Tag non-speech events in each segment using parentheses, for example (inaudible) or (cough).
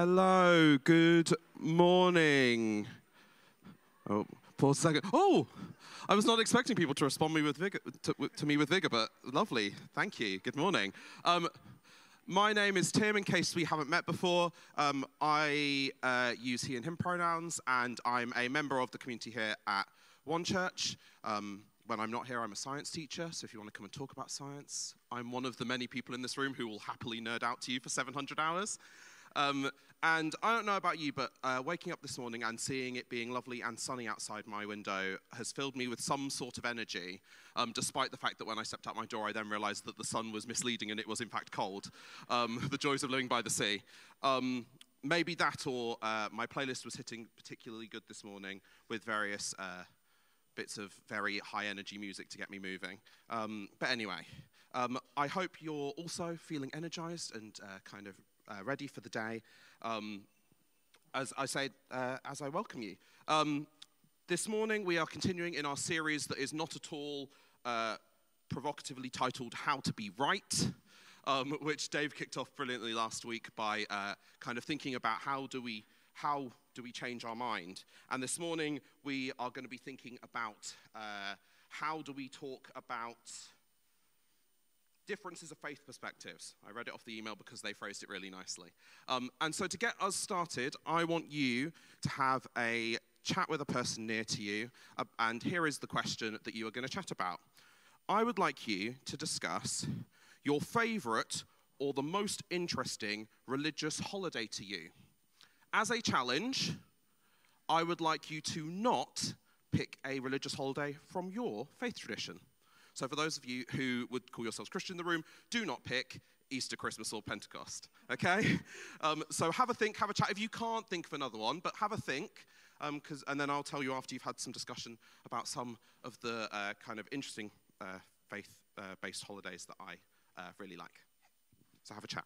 Hello, good morning. Oh, pause a second. Oh, I was not expecting people to respond me with vigor, to, to me with vigor, but lovely. Thank you. Good morning. Um, my name is Tim, in case we haven't met before. Um, I uh, use he and him pronouns, and I'm a member of the community here at One Church. Um, when I'm not here, I'm a science teacher, so if you want to come and talk about science, I'm one of the many people in this room who will happily nerd out to you for 700 hours. Um, and I don't know about you, but uh, waking up this morning and seeing it being lovely and sunny outside my window has filled me with some sort of energy, um, despite the fact that when I stepped out my door, I then realized that the sun was misleading and it was in fact cold. Um, (laughs) the joys of living by the sea. Um, maybe that or uh, my playlist was hitting particularly good this morning with various uh, bits of very high energy music to get me moving. Um, but anyway, um, I hope you're also feeling energized and uh, kind of uh, ready for the day. Um, as I say, uh, as I welcome you. Um, this morning, we are continuing in our series that is not at all uh, provocatively titled How to Be Right. Um, which Dave kicked off brilliantly last week by uh, kind of thinking about how do we how do we change our mind. And this morning we are going to be thinking about uh, how do we talk about differences of faith perspectives. I read it off the email because they phrased it really nicely. Um, and so, to get us started, I want you to have a chat with a person near to you. Uh, and here is the question that you are going to chat about. I would like you to discuss your favorite or the most interesting religious holiday to you. As a challenge, I would like you to not pick a religious holiday from your faith tradition. So, for those of you who would call yourselves Christian in the room, do not pick Easter, Christmas, or Pentecost. Okay? (laughs) Um, so, have a think, have a chat. If you can't think of another one, but have a think, um, and then I'll tell you after you've had some discussion about some of the uh, kind of interesting uh, faith uh, based holidays that I uh, really like. So, have a chat.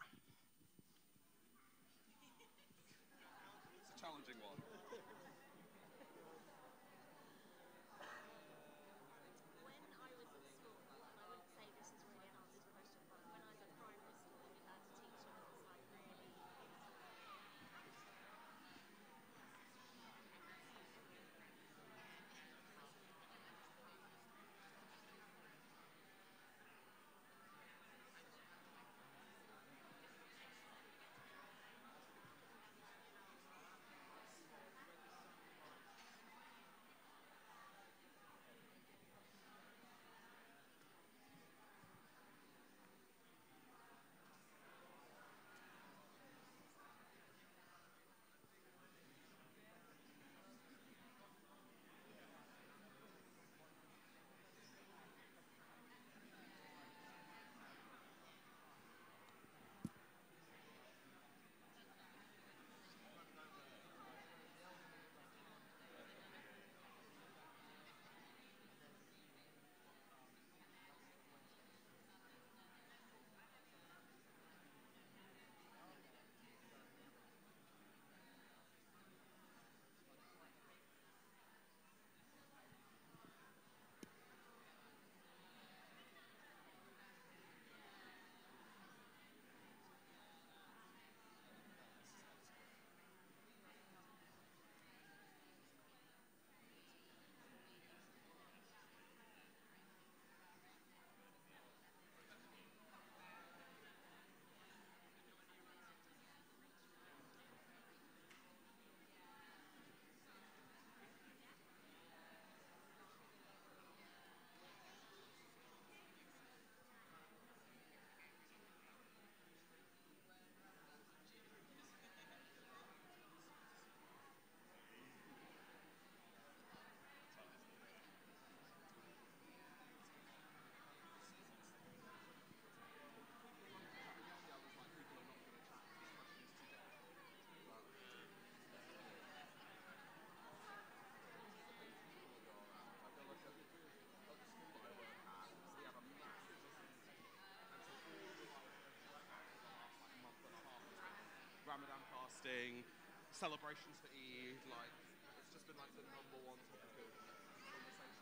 podcasting, celebrations for Eid. Like, it's just been like the number one topic of conversation.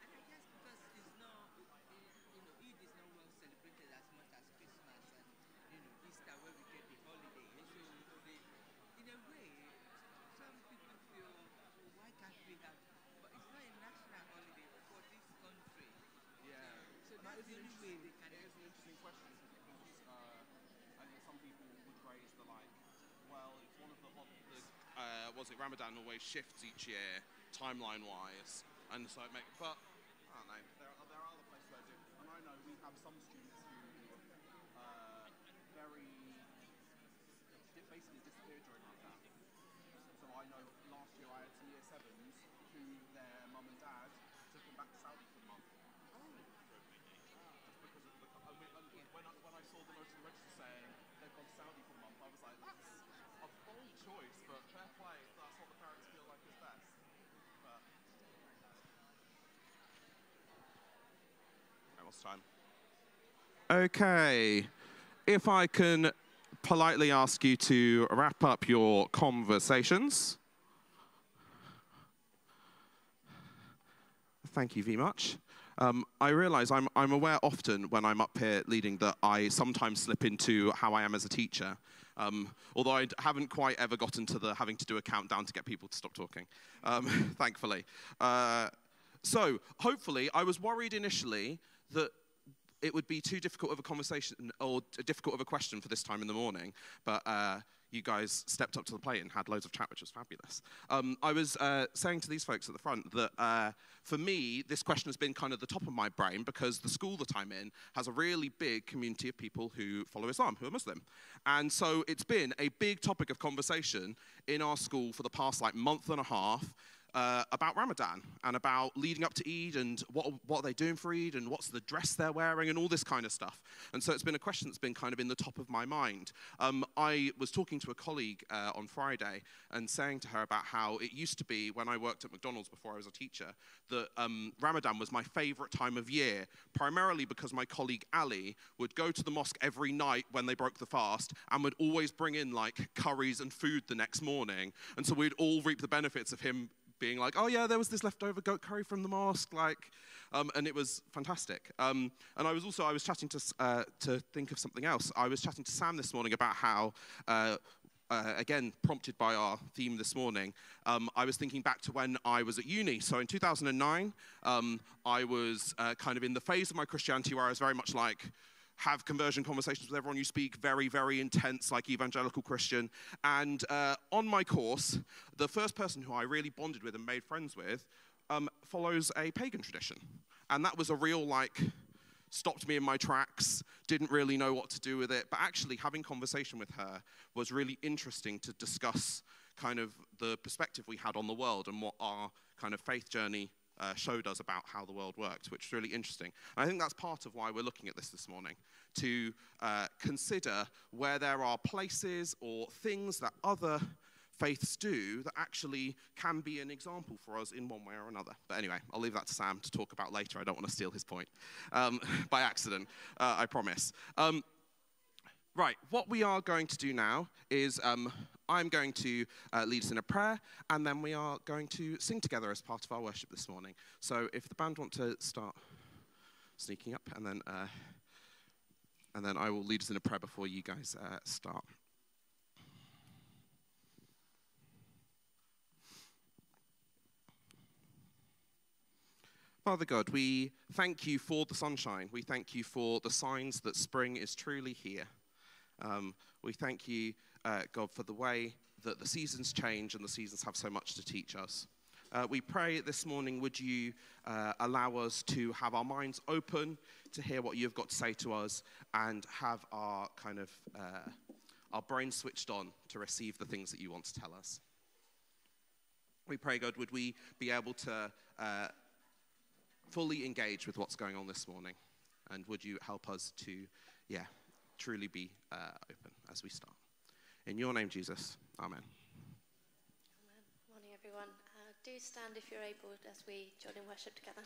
And I guess because it's not, you know, Eid is not well celebrated as much as Christmas and, you know, Easter where we get the holiday. So, in a way, some people feel, oh, why can't we have, but it's not a national holiday for this country. Yeah. So that is an interesting, an interesting question. Uh, was it Ramadan always shifts each year timeline wise, and so it makes. But I don't know. There are, there are other places that do, and I know we have some students who uh, very basically disappeared during Ramadan. So I know last year I had some year sevens who their mum and dad took them back to Saudi for a month. Just because of the, I mean, and when, I, when I saw the notice in the register saying they've gone to Saudi for a month, I was like, that's a bold choice, but fair play if that's what the parents feel like is best. But Time? Okay. If I can politely ask you to wrap up your conversations. Thank you very much. Um, I realize I'm, I'm aware often when I'm up here leading that I sometimes slip into how I am as a teacher. Um, although I haven't quite ever gotten to the having to do a countdown to get people to stop talking, um, (laughs) thankfully. Uh, so, hopefully, I was worried initially that it would be too difficult of a conversation or difficult of a question for this time in the morning, but uh, you guys stepped up to the plate and had loads of chat, which was fabulous. Um, I was uh, saying to these folks at the front that uh, for me, this question has been kind of the top of my brain because the school that I'm in has a really big community of people who follow Islam, who are Muslim. And so it's been a big topic of conversation in our school for the past like month and a half uh, about Ramadan and about leading up to Eid and what, what are they doing for Eid and what's the dress they're wearing and all this kind of stuff. And so it's been a question that's been kind of in the top of my mind. Um, I was talking to a colleague uh, on Friday and saying to her about how it used to be when I worked at McDonald's before I was a teacher that um, Ramadan was my favorite time of year, primarily because my colleague Ali would go to the mosque every night when they broke the fast and would always bring in like curries and food the next morning. And so we'd all reap the benefits of him being like, oh yeah, there was this leftover goat curry from the mosque, like, um, and it was fantastic. Um, and I was also I was chatting to uh, to think of something else. I was chatting to Sam this morning about how. Uh, uh, again, prompted by our theme this morning, um, I was thinking back to when I was at uni. So in 2009, um, I was uh, kind of in the phase of my Christianity where I was very much like, have conversion conversations with everyone you speak, very, very intense, like evangelical Christian. And uh, on my course, the first person who I really bonded with and made friends with um, follows a pagan tradition. And that was a real, like, stopped me in my tracks, didn't really know what to do with it. But actually, having conversation with her was really interesting to discuss kind of the perspective we had on the world and what our kind of faith journey uh, showed us about how the world worked, which is really interesting. And I think that's part of why we're looking at this this morning to uh, consider where there are places or things that other faiths do that actually can be an example for us in one way or another. But anyway, I'll leave that to Sam to talk about later. I don't want to steal his point um, (laughs) by accident, uh, I promise. Um, Right, what we are going to do now is um, I'm going to uh, lead us in a prayer, and then we are going to sing together as part of our worship this morning. So if the band want to start sneaking up, and then uh, and then I will lead us in a prayer before you guys uh, start. Father God, we thank you for the sunshine. We thank you for the signs that spring is truly here. Um, we thank you, uh, God, for the way that the seasons change and the seasons have so much to teach us. Uh, we pray this morning, would you uh, allow us to have our minds open to hear what you've got to say to us and have our kind of uh, our brains switched on to receive the things that you want to tell us. We pray, God, would we be able to uh, fully engage with what's going on this morning? And would you help us to, yeah, truly be uh, open as we start? In your name, Jesus. Amen. Amen. Morning, everyone. Uh, do stand if you're able as we join in worship together.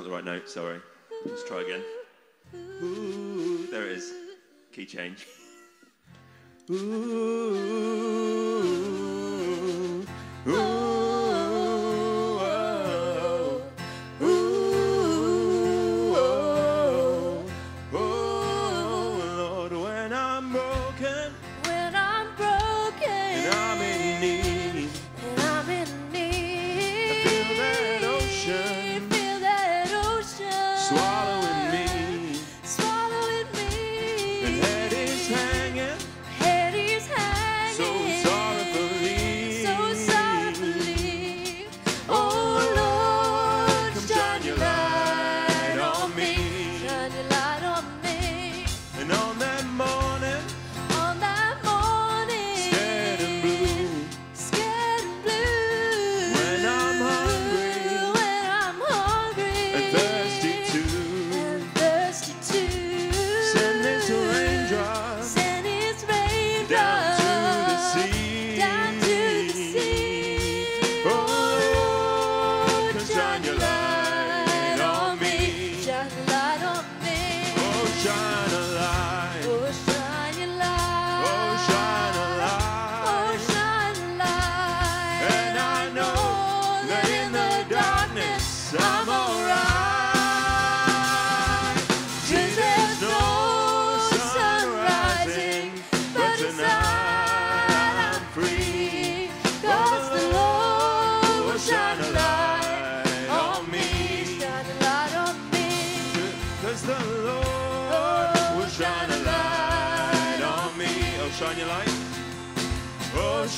not the right note, sorry. Let's try again. Ooh, there it is. Key change. Ooh.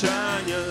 China.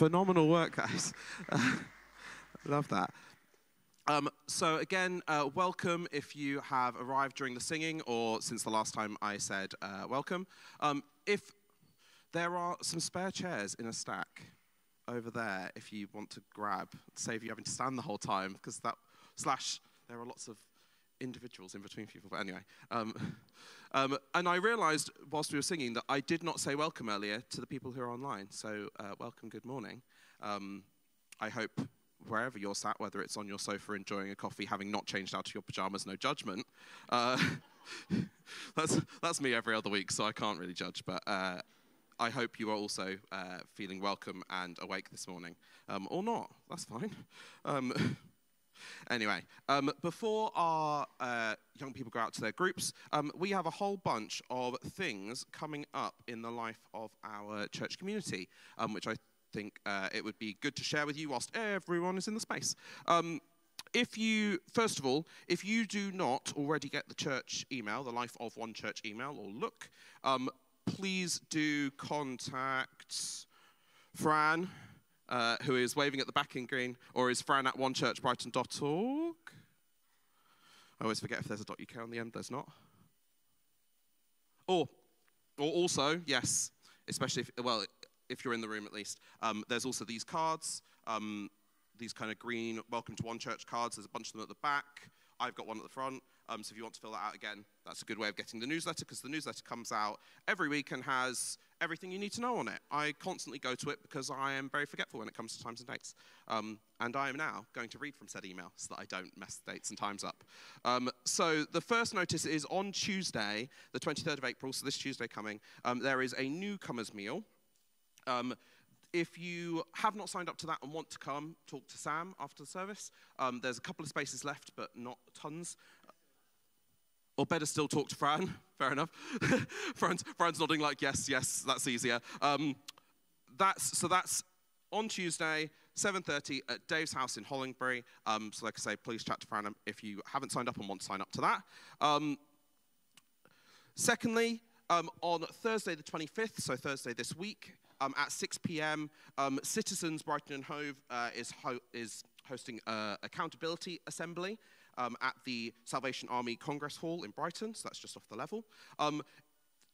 Phenomenal work, guys. (laughs) Love that. Um, so again, uh, welcome if you have arrived during the singing or since the last time I said uh, welcome. Um, if there are some spare chairs in a stack over there, if you want to grab, save you having to stand the whole time, because that slash there are lots of individuals in between people. But anyway, um, (laughs) um, and I realised whilst we were singing that I did not say welcome earlier to the people who are online. So uh, welcome, good morning. Um, I hope wherever you're sat, whether it's on your sofa enjoying a coffee, having not changed out of your pajamas, no judgment. Uh, (laughs) that's that's me every other week, so I can't really judge. But uh, I hope you are also uh, feeling welcome and awake this morning, um, or not. That's fine. (laughs) Anyway, um, before our uh, young people go out to their groups, um, we have a whole bunch of things coming up in the life of our church community, um, which I think uh, it would be good to share with you whilst everyone is in the space. Um, if you, first of all, if you do not already get the church email, the Life of One Church email, or look, um, please do contact Fran uh, who is waving at the back in green, or is Fran at onechurchbrighton.org? I always forget if there's a .uk on the end. There's not. Or, or also, yes, especially if, well, if you're in the room at least, um, there's also these cards, um, these kind of green Welcome to One Church cards. There's a bunch of them at the back. I've got one at the front. Um, so if you want to fill that out again, that's a good way of getting the newsletter because the newsletter comes out every week and has everything you need to know on it. I constantly go to it because I am very forgetful when it comes to times and dates. Um, and I am now going to read from said email so that I don't mess dates and times up. Um, so the first notice is on Tuesday, the 23rd of April, so this Tuesday coming, um, there is a newcomer's meal. Um, if you have not signed up to that and want to come talk to Sam after the service, um, there's a couple of spaces left, but not tons. Or better still, talk to Fran. (laughs) Fair enough. (laughs) Fran's, Fran's nodding like, yes, yes, that's easier. Um, that's, so that's on Tuesday, 7.30 at Dave's house in Hollingbury. Um, so like I say, please chat to Fran if you haven't signed up and want to sign up to that. Um, secondly, um, on Thursday the 25th, so Thursday this week, um, at 6 p.m., um, Citizens Brighton and Hove uh, is, ho- is hosting an accountability assembly um, at the Salvation Army Congress Hall in Brighton, so that's just off the level. Um,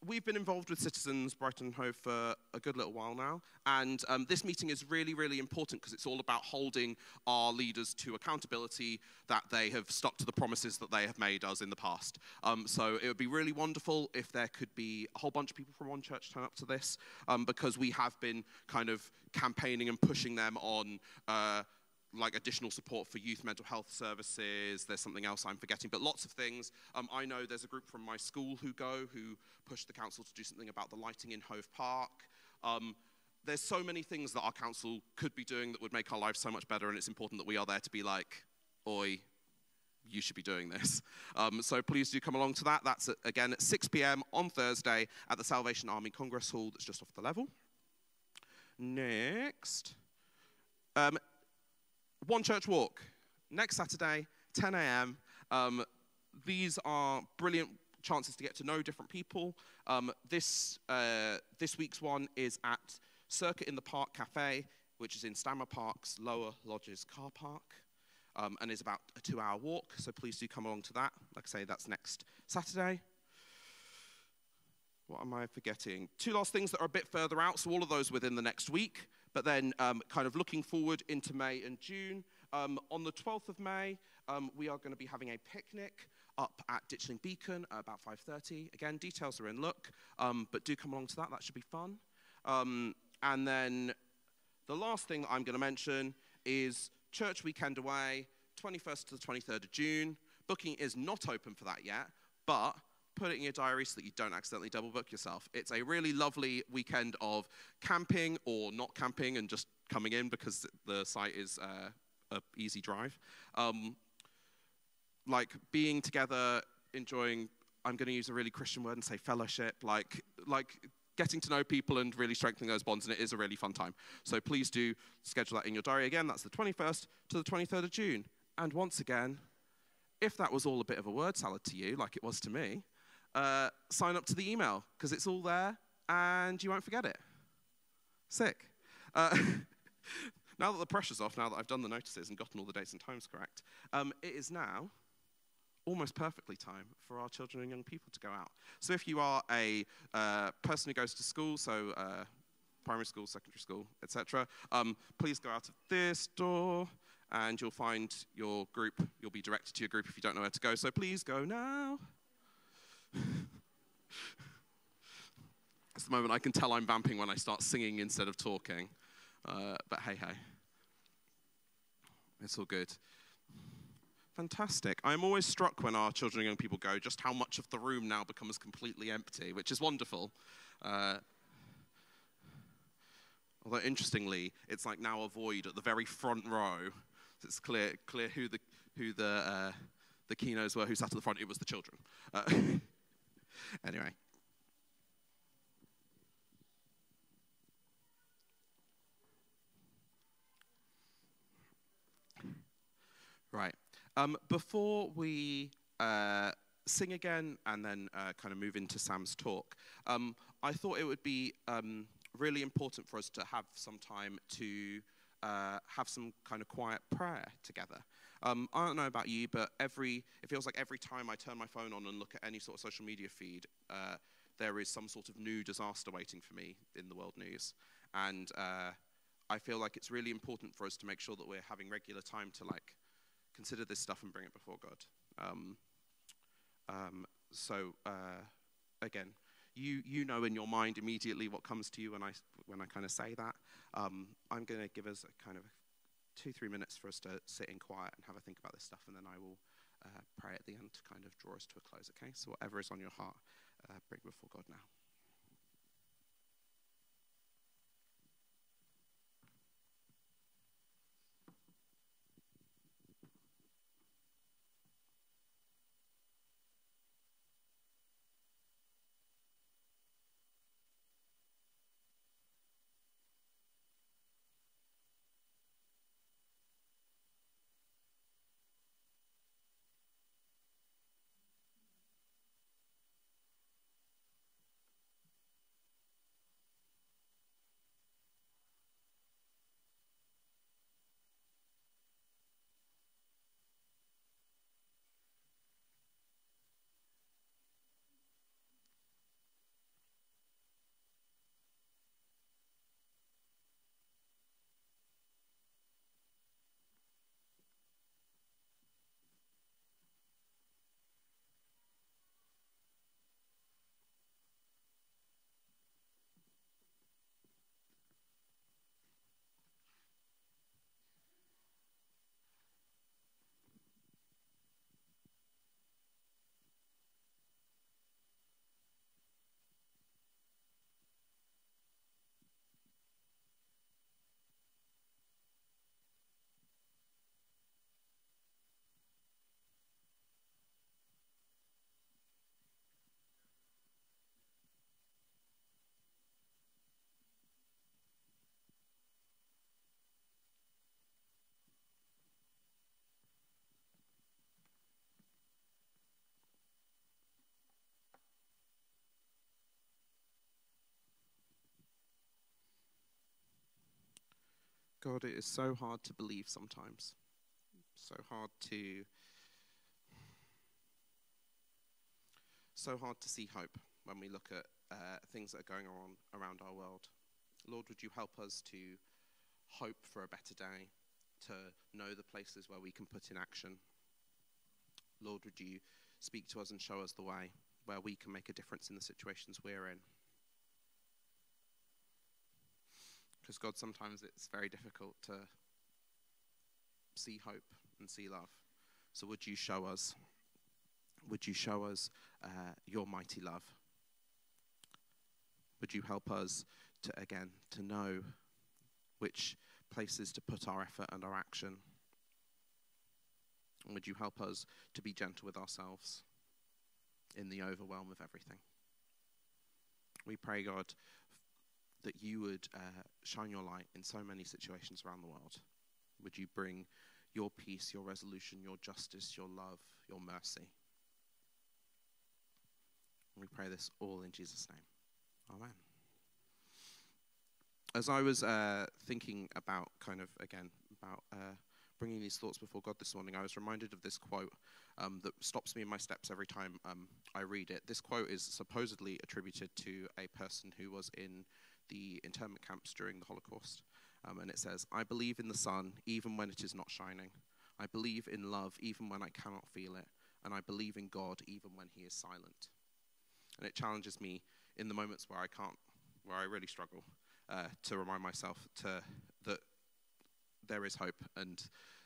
we've been involved with Citizens Brighton Hove for a good little while now, and um, this meeting is really, really important because it's all about holding our leaders to accountability that they have stuck to the promises that they have made us in the past. Um, so it would be really wonderful if there could be a whole bunch of people from one church turn up to this um, because we have been kind of campaigning and pushing them on. Uh, like additional support for youth mental health services. There's something else I'm forgetting, but lots of things. Um, I know there's a group from my school who go, who push the council to do something about the lighting in Hove Park. Um, there's so many things that our council could be doing that would make our lives so much better, and it's important that we are there to be like, oi, you should be doing this. (laughs) Um, so please do come along to that. That's at, again at 6 p.m. on Thursday at the Salvation Army Congress Hall, that's just off the level. Next. Um, one Church Walk, next Saturday, 10 a.m. Um, these are brilliant chances to get to know different people. Um, this, uh, this week's one is at Circuit in the Park Cafe, which is in Stanmer Park's Lower Lodges car park, um, and is about a two hour walk. So please do come along to that. Like I say, that's next Saturday. What am I forgetting? Two last things that are a bit further out, so all of those within the next week. But then, um, kind of looking forward into May and June. Um, on the 12th of May, um, we are going to be having a picnic up at Ditchling Beacon at about 5:30. Again, details are in look, um, but do come along to that. That should be fun. Um, and then the last thing that I'm going to mention is church weekend away, 21st to the 23rd of June. Booking is not open for that yet, but put it in your diary so that you don't accidentally double book yourself. It's a really lovely weekend of camping or not camping and just coming in because the site is uh, a easy drive. Um, like being together, enjoying. I'm going to use a really Christian word and say fellowship. Like like getting to know people and really strengthening those bonds, and it is a really fun time. So please do schedule that in your diary again. That's the 21st to the 23rd of June. And once again, if that was all a bit of a word salad to you, like it was to me, uh, sign up to the email because it's all there and you won't forget it. Sick. Uh, (laughs) now that the pressure's off, now that I've done the notices and gotten all the dates and times correct, um, it is now almost perfectly time for our children and young people to go out. So if you are a uh, person who goes to school, so uh, primary school, secondary school, etc., um, please go out of this door and you'll find your group. You'll be directed to your group if you don't know where to go. So please go now. It's the moment I can tell I'm vamping when I start singing instead of talking. Uh, but hey, hey. It's all good. Fantastic. I'm always struck when our children and young people go just how much of the room now becomes completely empty, which is wonderful. Uh, although, interestingly, it's like now a void at the very front row. It's clear, clear who the, who the, uh, the keynotes were, who sat at the front. It was the children. Uh, (laughs) anyway. Right. Um, before we uh, sing again and then uh, kind of move into Sam's talk, um, I thought it would be um, really important for us to have some time to uh, have some kind of quiet prayer together. Um, I don't know about you, but every it feels like every time I turn my phone on and look at any sort of social media feed, uh, there is some sort of new disaster waiting for me in the world news, and uh, I feel like it's really important for us to make sure that we're having regular time to like consider this stuff and bring it before God. Um, um, so uh, again, you you know in your mind immediately what comes to you when I when I kind of say that. Um, I'm going to give us a kind of two three minutes for us to sit in quiet and have a think about this stuff, and then I will uh, pray at the end to kind of draw us to a close. Okay, so whatever is on your heart, uh, bring before God now. God, it is so hard to believe sometimes. So hard to. So hard to see hope when we look at uh, things that are going on around our world. Lord, would you help us to hope for a better day, to know the places where we can put in action? Lord, would you speak to us and show us the way where we can make a difference in the situations we're in? Because, God, sometimes it's very difficult to see hope and see love. So, would you show us? Would you show us uh, your mighty love? Would you help us to, again, to know which places to put our effort and our action? And would you help us to be gentle with ourselves in the overwhelm of everything? We pray, God, that you would uh, shine your light in so many situations around the world. Would you bring your peace, your resolution, your justice, your love, your mercy? We pray this all in Jesus' name. Amen. as I was uh, thinking about kind of again about uh, bringing these thoughts before God this morning, I was reminded of this quote um, that stops me in my steps every time um, I read it. This quote is supposedly attributed to a person who was in the internment camps during the Holocaust, um, and it says, "I believe in the sun even when it is not shining. I believe in love even when I cannot feel it, and I believe in God even when He is silent." And it challenges me in the moments where I can't, where I really struggle uh, to remind myself to that there is hope, and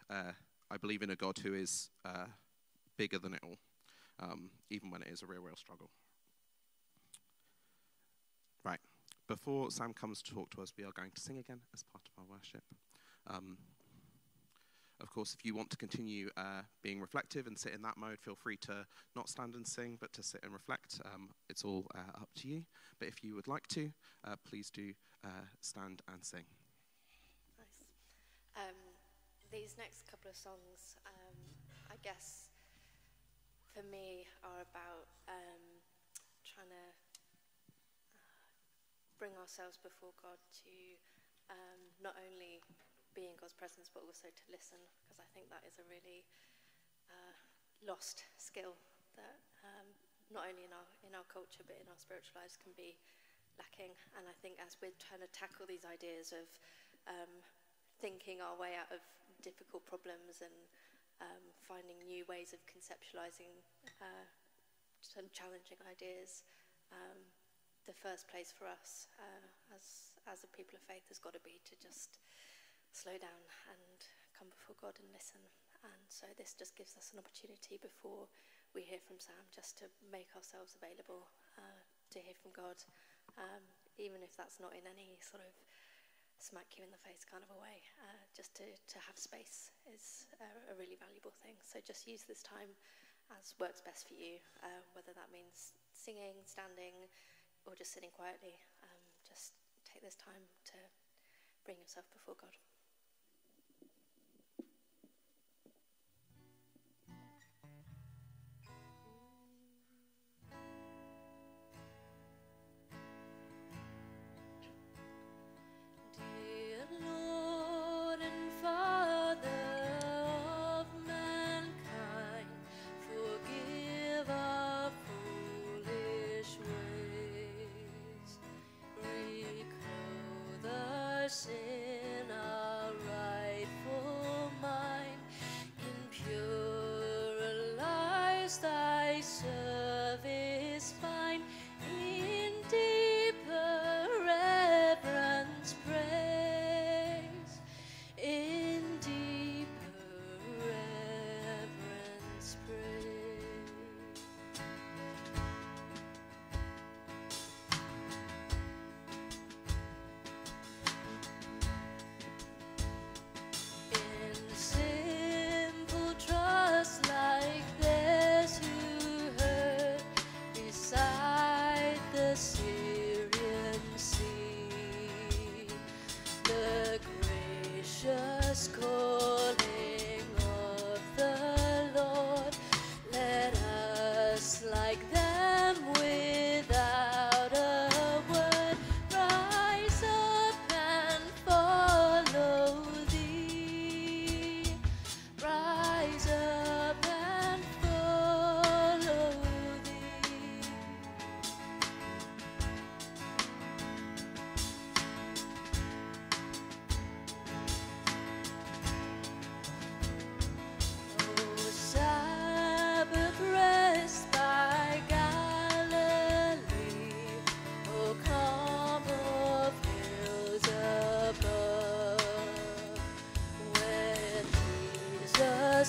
uh, I believe in a God who is uh, bigger than it all, um, even when it is a real, real struggle. Right. Before Sam comes to talk to us, we are going to sing again as part of our worship. Um, of course, if you want to continue uh, being reflective and sit in that mode, feel free to not stand and sing, but to sit and reflect. Um, it's all uh, up to you. But if you would like to, uh, please do uh, stand and sing. Nice. Um, these next couple of songs, um, I guess, for me, are about um, trying to bring ourselves before God to um, not only be in God's presence, but also to listen, because I think that is a really uh, lost skill that um, not only in our in our culture but in our spiritual lives can be lacking. And I think as we're trying to tackle these ideas of um, thinking our way out of difficult problems and um, finding new ways of conceptualizing uh, some challenging ideas, um, the first place for us uh, as as a people of faith has got to be to just slow down and come before God and listen. And so this just gives us an opportunity before we hear from Sam just to make ourselves available uh, to hear from God, um, even if that's not in any sort of smack you in the face kind of a way. Uh, just to, to have space is a, a really valuable thing. So just use this time as works best for you, uh, whether that means singing, standing, or just sitting quietly. Um, just take this time to bring yourself before God.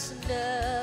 listener.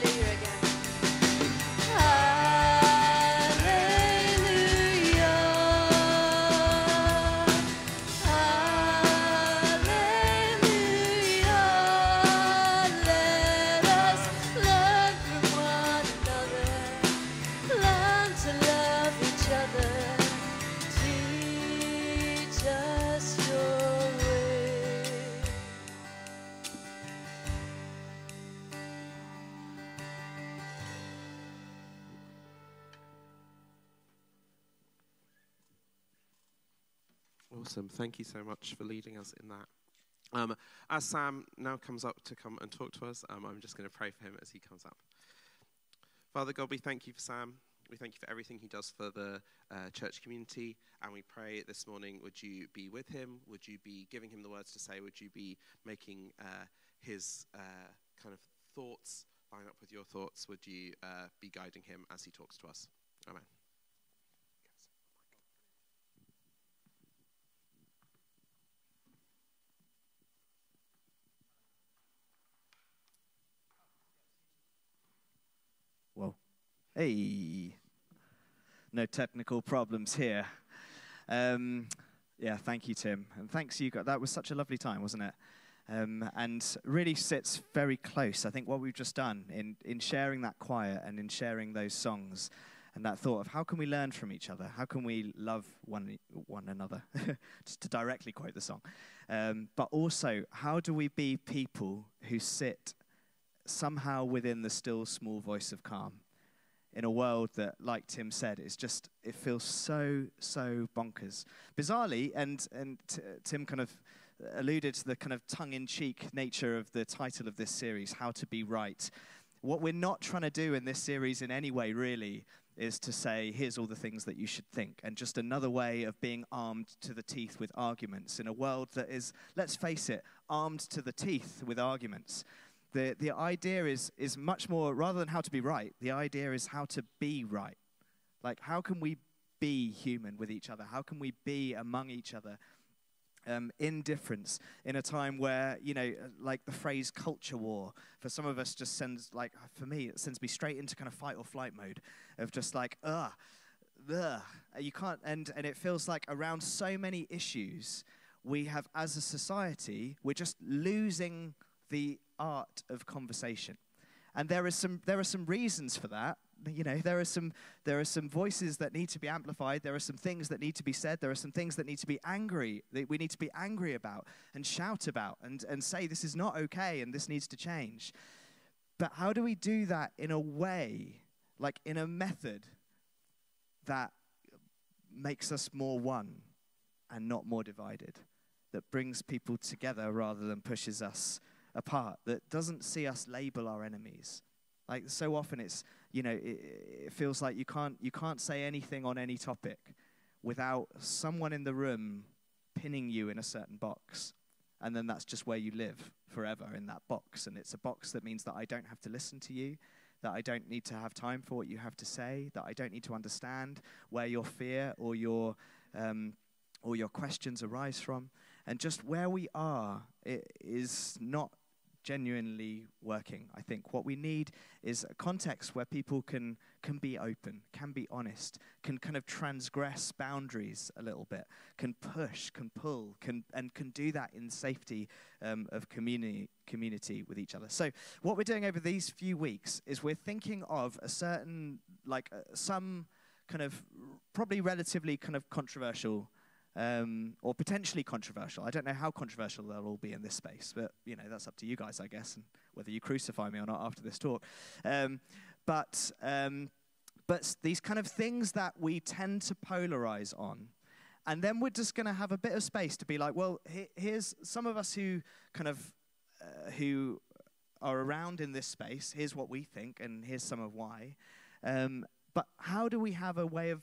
hallelujah again. Thank you so much for leading us in that. Um, as Sam now comes up to come and talk to us, um, I'm just going to pray for him as he comes up. Father God, we thank you for Sam. We thank you for everything he does for the uh, church community. And we pray this morning, would you be with him? Would you be giving him the words to say? Would you be making uh, his uh, kind of thoughts line up with your thoughts? Would you uh, be guiding him as he talks to us? Amen. Hey. No technical problems here. Um, yeah, thank you, Tim. And thanks, you. Got, that was such a lovely time, wasn't it? Um, and really sits very close, I think, what we've just done in, in sharing that choir and in sharing those songs and that thought of how can we learn from each other? How can we love one, one another? (laughs) Just to directly quote the song. Um, but also, how do we be people who sit somehow within the still small voice of calm in a world that, like Tim said, is just, it feels so, so bonkers. Bizarrely, and, and t- Tim kind of alluded to the kind of tongue in cheek nature of the title of this series, How to Be Right. What we're not trying to do in this series in any way, really, is to say, here's all the things that you should think, and just another way of being armed to the teeth with arguments in a world that is, let's face it, armed to the teeth with arguments. The, the idea is, is much more, rather than how to be right, the idea is how to be right. Like, how can we be human with each other? How can we be among each other? Um, in difference in a time where you know like the phrase culture war for some of us just sends like for me it sends me straight into kind of fight or flight mode of just like ugh, ugh. you can't and and it feels like around so many issues we have as a society we're just losing the art of conversation. And there is some there are some reasons for that. You know there are some there are some voices that need to be amplified. There are some things that need to be said. There are some things that need to be angry that we need to be angry about and shout about and and say this is not okay and this needs to change. But how do we do that in a way like in a method that makes us more one and not more divided that brings people together rather than pushes us apart that doesn't see us label our enemies. Like so often it's you know it, it feels like you can't you can't say anything on any topic without someone in the room pinning you in a certain box. And then that's just where you live forever in that box. And it's a box that means that I don't have to listen to you that I don't need to have time for what you have to say that I don't need to understand where your fear or your um, or your questions arise from. And just where we are it is not genuinely working. I think what we need is a context where people can can be open, can be honest, can kind of transgress boundaries a little bit, can push, can pull, can and can do that in safety um, of community community with each other. So what we're doing over these few weeks is we're thinking of a certain like uh, some kind of probably relatively kind of controversial um, or potentially controversial. I don't know how controversial they'll all be in this space, but you know that's up to you guys, I guess, and whether you crucify me or not after this talk. Um, but um, but these kind of things that we tend to polarize on. And then we're just going to have a bit of space to be like, well, he- here's some of us who kind of uh, who are around in this space. Here's what we think, and here's some of why. Um, but how do we have a way of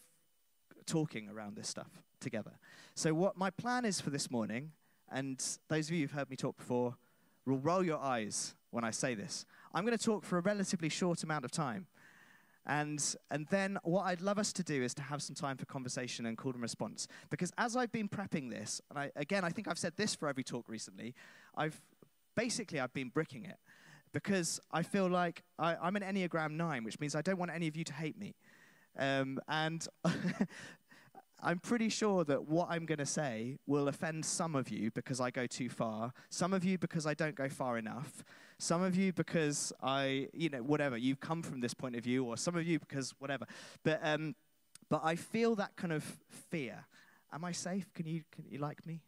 talking around this stuff together? So, what my plan is for this morning, and those of you who've heard me talk before will roll your eyes when I say this. I'm going to talk for a relatively short amount of time. And, and then what I'd love us to do is to have some time for conversation and call and response. Because as I've been prepping this, and I, again, I think I've said this for every talk recently, I've basically I've been bricking it because I feel like I, I'm an Enneagram 9, which means I don't want any of you to hate me. Um, and (laughs) I'm pretty sure that what I'm going to say will offend some of you because I go too far, some of you because I don't go far enough, some of you because I, you know, whatever, you've come from this point of view, or some of you because whatever. But, um, but I feel that kind of fear. Am I safe? Can you, can you like me?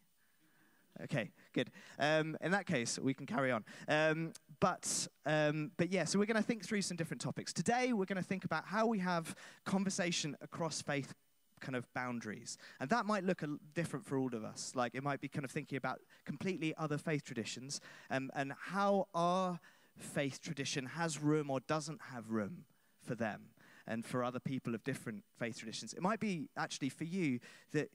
Okay, good. Um, in that case, we can carry on. Um, but, um, but yeah, so we're going to think through some different topics. Today, we're going to think about how we have conversation across faith kind of boundaries. And that might look different for all of us. Like it might be kind of thinking about completely other faith traditions um, and how our faith tradition has room or doesn't have room for them and for other people of different faith traditions. It might be actually for you that,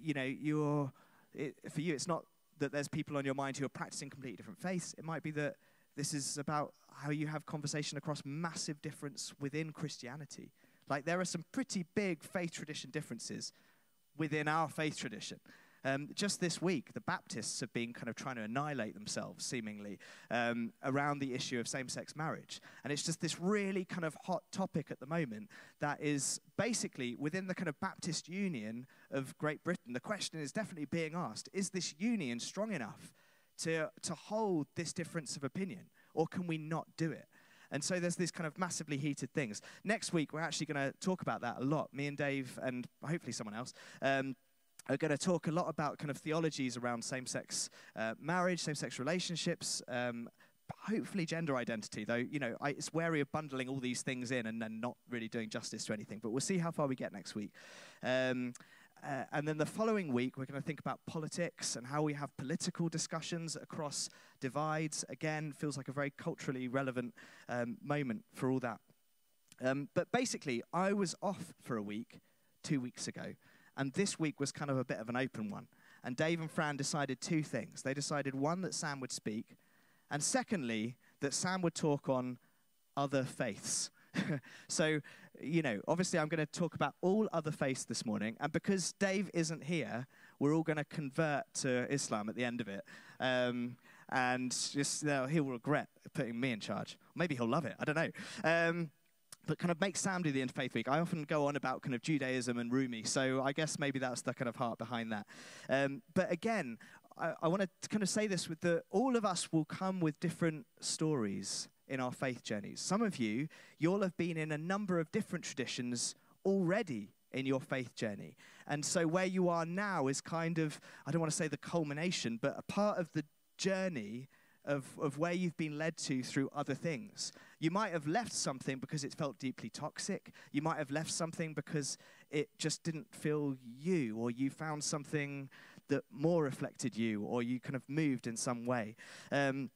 you know, you're, it, for you, it's not that there's people on your mind who are practicing completely different faiths. It might be that this is about how you have conversation across massive difference within Christianity. Like there are some pretty big faith tradition differences within our faith tradition. Um, just this week, the Baptists have been kind of trying to annihilate themselves, seemingly, um, around the issue of same sex marriage. And it's just this really kind of hot topic at the moment that is basically within the kind of Baptist Union of Great Britain. The question is definitely being asked is this union strong enough to, to hold this difference of opinion, or can we not do it? And so there's these kind of massively heated things. Next week, we're actually going to talk about that a lot. Me and Dave, and hopefully someone else, um, are going to talk a lot about kind of theologies around same sex uh, marriage, same sex relationships. Um, hopefully gender identity though you know I, it's wary of bundling all these things in and then not really doing justice to anything but we'll see how far we get next week um, uh, and then the following week, we're going to think about politics and how we have political discussions across divides. Again, feels like a very culturally relevant um, moment for all that. Um, but basically, I was off for a week two weeks ago, and this week was kind of a bit of an open one. And Dave and Fran decided two things. They decided one, that Sam would speak, and secondly, that Sam would talk on other faiths. (laughs) so, you know, obviously, I'm going to talk about all other faiths this morning. And because Dave isn't here, we're all going to convert to Islam at the end of it. Um, and just, you know, he'll regret putting me in charge. Maybe he'll love it. I don't know. Um, but kind of make Sam do the Interfaith Week. I often go on about kind of Judaism and Rumi, so I guess maybe that's the kind of heart behind that. Um, but again, I, I want to kind of say this with the all of us will come with different stories in our faith journeys. Some of you, you'll have been in a number of different traditions already in your faith journey. And so where you are now is kind of, I don't want to say the culmination, but a part of the journey of, of where you've been led to through other things. You might have left something because it felt deeply toxic. You might have left something because it just didn't feel you, or you found something that more reflected you, or you kind of moved in some way. Um,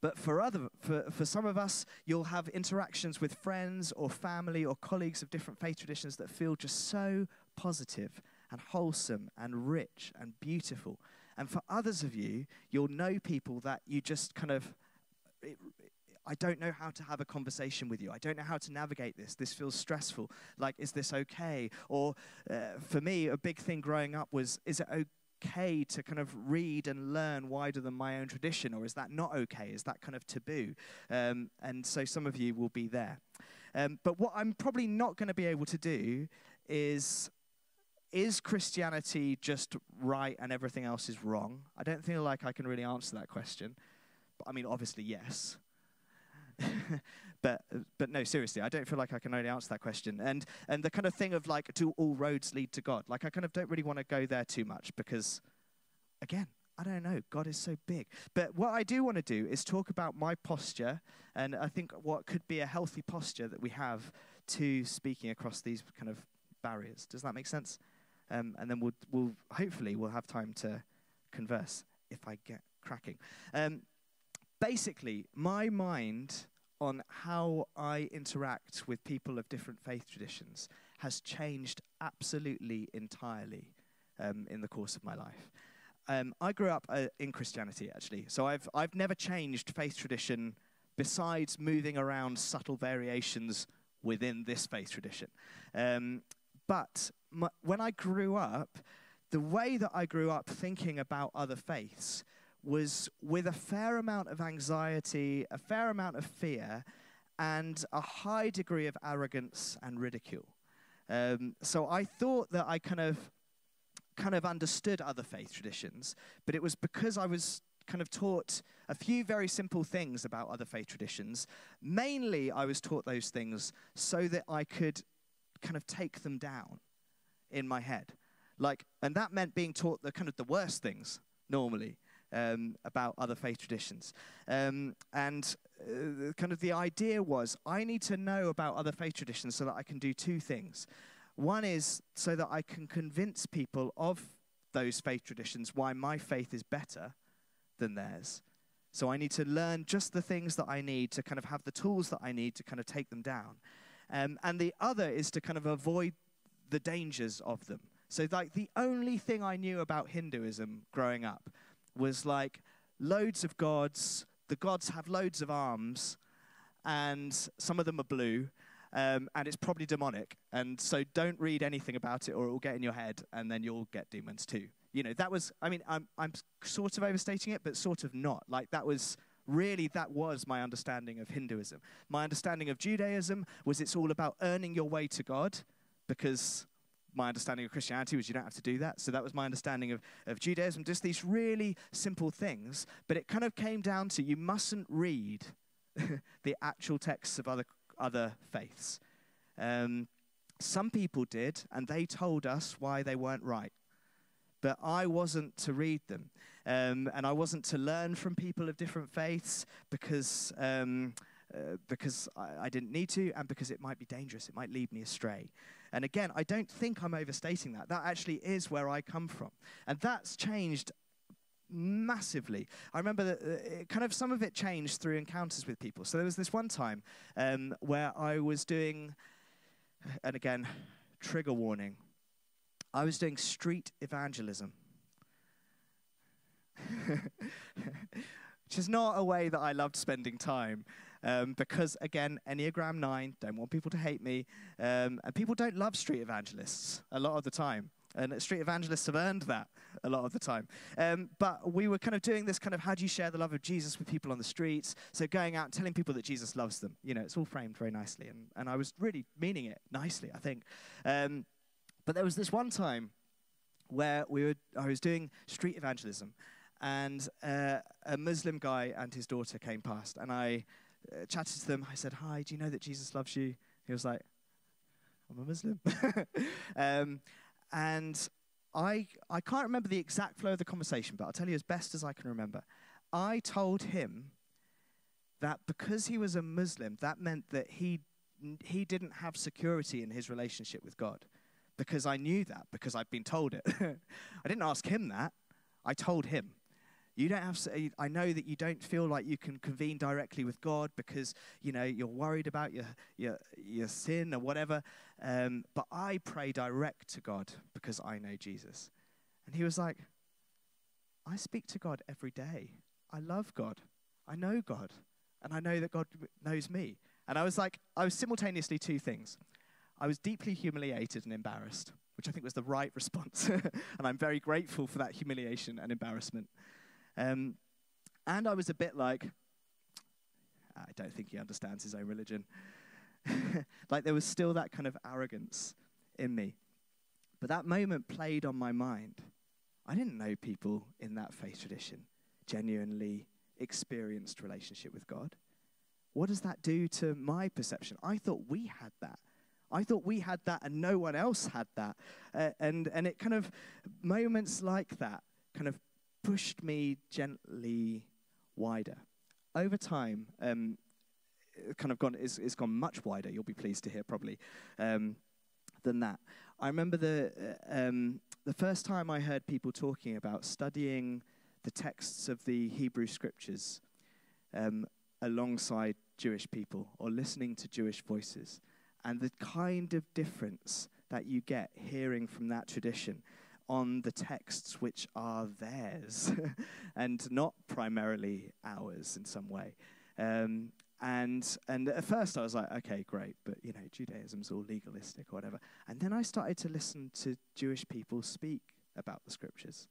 but for other, for, for some of us, you'll have interactions with friends or family or colleagues of different faith traditions that feel just so positive and wholesome and rich and beautiful. And for others of you, you'll know people that you just kind of, it, I don't know how to have a conversation with you. I don't know how to navigate this. This feels stressful. Like, is this okay? Or uh, for me, a big thing growing up was, is it okay to kind of read and learn wider than my own tradition? Or is that not okay? Is that kind of taboo? Um, and so some of you will be there. Um, but what I'm probably not going to be able to do is is Christianity just right and everything else is wrong? I don't feel like I can really answer that question. But I mean, obviously, yes. (laughs) but but no, seriously, I don't feel like I can really answer that question. And and the kind of thing of like, do all roads lead to God? Like, I kind of don't really want to go there too much because, again, I don't know. God is so big. But what I do want to do is talk about my posture, and I think what could be a healthy posture that we have to speaking across these kind of barriers. Does that make sense? Um, and then we'll, we'll hopefully we'll have time to converse if I get cracking. Um, basically, my mind on how I interact with people of different faith traditions has changed absolutely entirely um, in the course of my life. Um, I grew up uh, in Christianity, actually, so I've I've never changed faith tradition besides moving around subtle variations within this faith tradition. Um, but my, when I grew up, the way that I grew up thinking about other faiths was with a fair amount of anxiety, a fair amount of fear, and a high degree of arrogance and ridicule. Um, so I thought that I kind of kind of understood other faith traditions, but it was because I was kind of taught a few very simple things about other faith traditions. Mainly, I was taught those things so that I could kind of take them down in my head. Like, and that meant being taught the kind of the worst things normally um, about other faith traditions. Um, and uh, kind of the idea was I need to know about other faith traditions so that I can do two things. One is so that I can convince people of those faith traditions why my faith is better than theirs. So I need to learn just the things that I need to kind of have the tools that I need to kind of take them down. Um, and the other is to kind of avoid the dangers of them. So, like, the only thing I knew about Hinduism growing up was like loads of gods. The gods have loads of arms, and some of them are blue, um, and it's probably demonic. And so, don't read anything about it, or it will get in your head, and then you'll get demons too. You know, that was, I mean, I'm, I'm sort of overstating it, but sort of not. Like, that was really, that was my understanding of Hinduism. My understanding of Judaism was it's all about earning your way to God, because my understanding of Christianity was you don't have to do that. So that was my understanding of, of Judaism, just these really simple things. But it kind of came down to you mustn't read (laughs) the actual texts of other, other faiths. Um, some people did, and they told us why they weren't right. But I wasn't to read them. Um, and I wasn't to learn from people of different faiths because, um, uh, because I, I didn't need to and because it might be dangerous. It might lead me astray. And again, I don't think I'm overstating that. That actually is where I come from. And that's changed massively. I remember that uh, kind of some of it changed through encounters with people. So there was this one time um, where I was doing, and again, trigger warning. I was doing street evangelism. (laughs) Which is not a way that I loved spending time. Um, because, again, Enneagram 9, don't want people to hate me. Um, and people don't love street evangelists a lot of the time. And street evangelists have earned that a lot of the time. Um, but we were kind of doing this kind of how do you share the love of Jesus with people on the streets? So going out and telling people that Jesus loves them. You know, it's all framed very nicely. And, and I was really meaning it nicely, I think. Um, but there was this one time where we were, I was doing street evangelism, and uh, a Muslim guy and his daughter came past, and I uh, chatted to them. I said, "Hi, do you know that Jesus loves you?" He was like, "I'm a Muslim," (laughs) um, and I I can't remember the exact flow of the conversation, but I'll tell you as best as I can remember. I told him that because he was a Muslim, that meant that he he didn't have security in his relationship with God because I knew that because I'd been told it. (laughs) I didn't ask him that. I told him. You don't have. s- I know that you don't feel like you can convene directly with God because you know you're worried about your your your sin or whatever. Um, but I pray direct to God because I know Jesus. And he was like, I speak to God every day. I love God. I know God, and I know that God knows me. And I was like, I was simultaneously two things. I was deeply humiliated and embarrassed, which I think was the right (laughs) response. and I'm very grateful for that humiliation and embarrassment. Um, and I was a bit like, I don't think he understands his own religion. (laughs) like there was still that kind of arrogance in me. But that moment played on my mind. I didn't know people in that faith tradition genuinely experienced relationship with God. What does that do to my perception? I thought we had that. I thought we had that and no one else had that. Uh, and, and it kind of, moments like that kind of pushed me gently wider. Over time, um, kind of gone, it's, it's gone much wider, you'll be pleased to hear probably, um, than that. I remember the, uh, um, the first time I heard people talking about studying the texts of the Hebrew scriptures um, alongside Jewish people or listening to Jewish voices and the kind of difference that you get hearing from that tradition on the texts which are theirs (laughs) and not primarily ours in some way. Um, and and at first I was like, okay, great, but you know, Judaism's all legalistic or whatever. And then I started to listen to Jewish people speak about the scriptures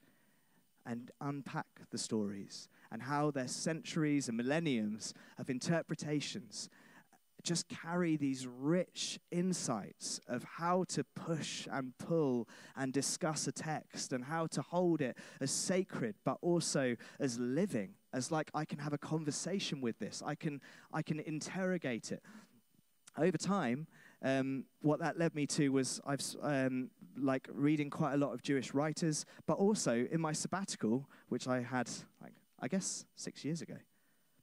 and unpack the stories and how their centuries and millenniums of interpretations just carry these rich insights of how to push and pull and discuss a text and how to hold it as sacred but also as living as like i can have a conversation with this. I can i can interrogate it. Over time um, what that led me to was I've um, like reading quite a lot of Jewish writers, but also in my sabbatical, which I had like I guess six years ago,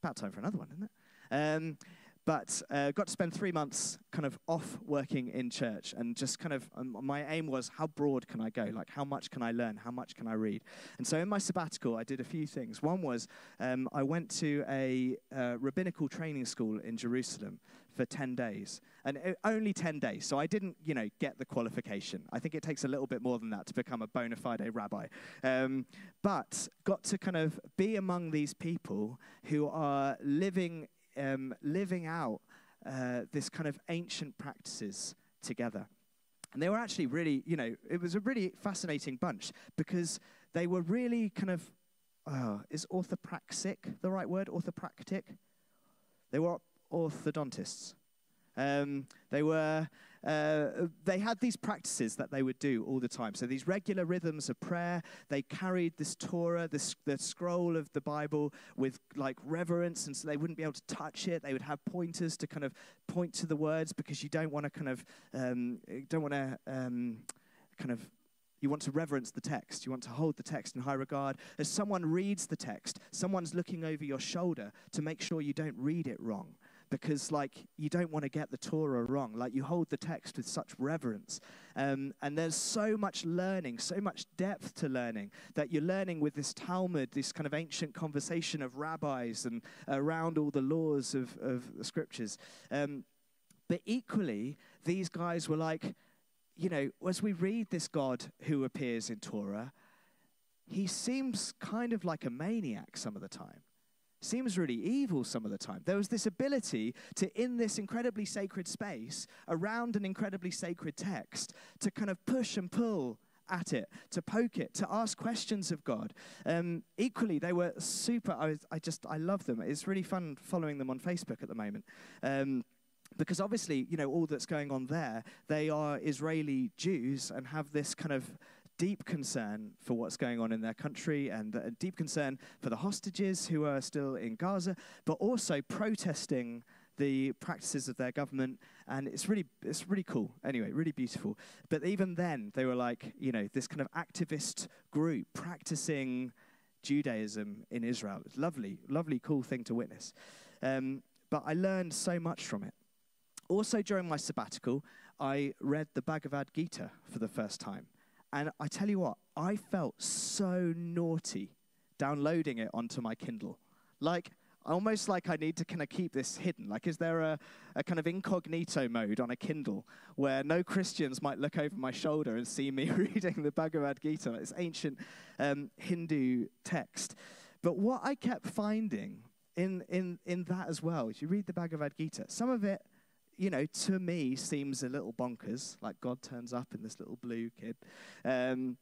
about time for another one, isn't it? Um, but uh, got to spend three months kind of off working in church and just kind of um, my aim was how broad can i go? Like how much can i learn? How much can i read? And so in my sabbatical i did a few things. One was um, i went to a uh, rabbinical training school in jerusalem for 10 days and uh, only 10 days. So i didn't you know get the qualification. I think it takes a little bit more than that to become a bona fide rabbi. Um, but got to kind of be among these people who are living um, living out uh, this kind of ancient practices together. And they were actually really, you know, it was a really fascinating bunch because they were really kind of, oh, is orthopraxic the right word? Orthopractic? They were orthodontists. Um, they were uh, they had these practices that they would do all the time. So these regular rhythms of prayer. They carried this Torah, this the scroll of the Bible, with like reverence, and so they wouldn't be able to touch it. They would have pointers to kind of point to the words because you don't want to kind of um, don't want to um, kind of you want to reverence the text. You want to hold the text in high regard. As someone reads the text, someone's looking over your shoulder to make sure you don't read it wrong because like you don't want to get the Torah wrong. Like you hold the text with such reverence. Um, and there's so much learning, so much depth to learning that you're learning with this Talmud, this kind of ancient conversation of rabbis and around all the laws of, of the scriptures. Um, but equally, these guys were like, you know, as we read this God who appears in Torah, he seems kind of like a maniac some of the time seems really evil some of the time. There was this ability to, in this incredibly sacred space, around an incredibly sacred text, to kind of push and pull at it, to poke it, to ask questions of God. Um, equally, they were super. I, was, I just, I love them. It's really fun following them on Facebook at the moment. Um, because obviously, you know, all that's going on there, they are Israeli Jews and have this kind of deep concern for what's going on in their country and a deep concern for the hostages who are still in Gaza, but also protesting the practices of their government. And it's really it's really cool. Anyway really beautiful. But even then they were like you know this kind of activist group practicing judaism in israel. It's lovely lovely cool thing to witness. Um, but i learned so much from it. Also during my sabbatical i read the bhagavad gita for the first time and I tell you what, I felt so naughty downloading it onto my Kindle. Like, almost like I need to kind of keep this hidden. Like, is there a, a kind of incognito mode on a Kindle where no Christians might look over my shoulder and see me (laughs) reading the Bhagavad Gita, this ancient um, Hindu text? But what I kept finding in, in, in that as well, if you read the Bhagavad Gita, some of it you know, to me seems a little bonkers, like God turns up in this little blue kid. Um,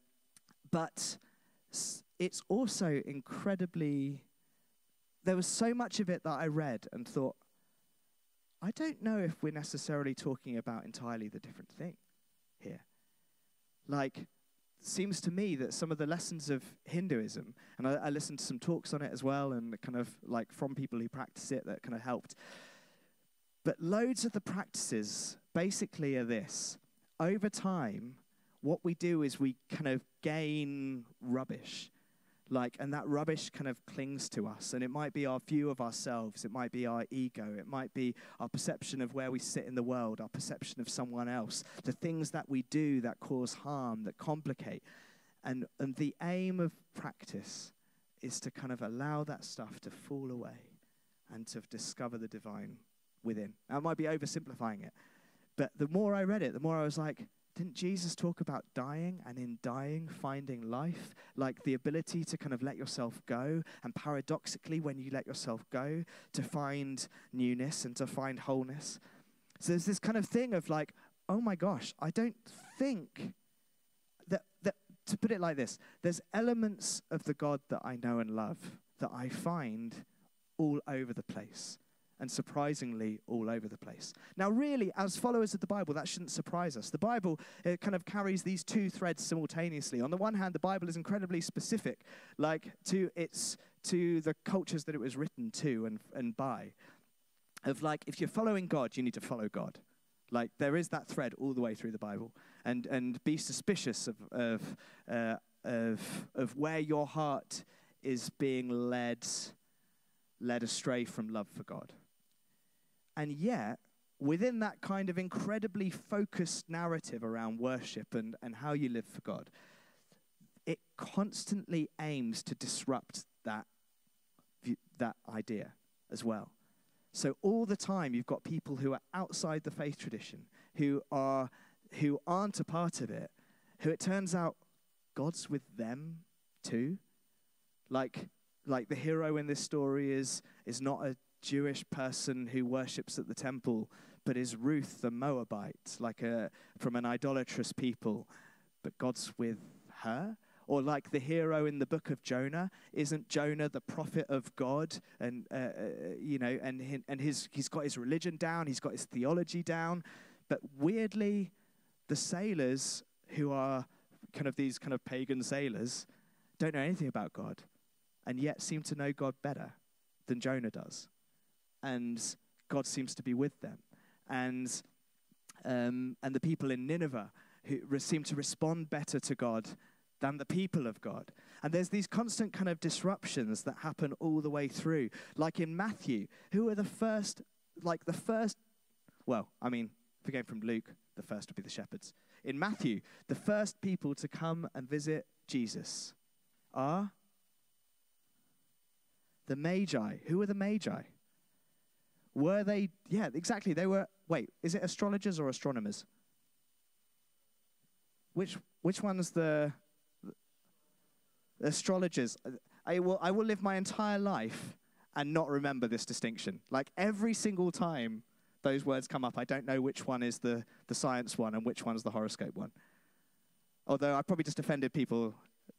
but it's also incredibly, there was so much of it that I read and thought, I don't know if we're necessarily talking about entirely the different thing here. Like, seems to me that some of the lessons of Hinduism, and I, I listened to some talks on it as well, and kind of like from people who practice it that kind of helped. But loads of the practices basically are this. Over time, what we do is we kind of gain rubbish. Like, and that rubbish kind of clings to us. And it might be our view of ourselves, it might be our ego, it might be our perception of where we sit in the world, our perception of someone else, the things that we do that cause harm, that complicate. And, and the aim of practice is to kind of allow that stuff to fall away and to discover the divine within. I might be oversimplifying it, but the more I read it, the more I was like, didn't Jesus talk about dying and in dying finding life? Like the ability to kind of let yourself go, and paradoxically, when you let yourself go, to find newness and to find wholeness. So there's this kind of thing of like, oh my gosh, I don't think that, that to put it like this, there's elements of the God that I know and love that I find all over the place and surprisingly all over the place. Now, really, as followers of the Bible, that shouldn't surprise us. The Bible it kind of carries these two threads simultaneously. On the one hand, the Bible is incredibly specific, like to its to the cultures that it was written to and, and by. Of like, if you're following God, you need to follow God. Like there is that thread all the way through the Bible, and and be suspicious of of uh, of of where your heart is being led led astray from love for God. And yet, within that kind of incredibly focused narrative around worship and, and how you live for God, it constantly aims to disrupt that, that idea as well. So all the time you've got people who are outside the faith tradition, who are who aren't a part of it, who it turns out God's with them too. Like like the hero in this story is is not a Jewish person who worships at the temple, but is Ruth the Moabite, like a from an idolatrous people, but God's with her. Or like the hero in the book of Jonah, isn't Jonah the prophet of God, and uh, uh, you know, and and his he's got his religion down, he's got his theology down, but weirdly, the sailors who are kind of these kind of pagan sailors don't know anything about God, and yet seem to know God better than Jonah does, and God seems to be with them, and um, and the people in Nineveh who seem to respond better to God than the people of God. And there's these constant kind of disruptions that happen all the way through. Like in Matthew, who are the first, like the first, well, I mean, if we go from Luke, the first would be the shepherds. In Matthew, the first people to come and visit Jesus are the Magi. Who are the Magi? Were they, yeah, exactly. They were, wait, is it astrologers or astronomers? Which, which one's the, the astrologers? I will, I will live my entire life and not remember this distinction. Like every single time those words come up, I don't know which one is the, the science one and which one's the horoscope one. Although I probably just offended people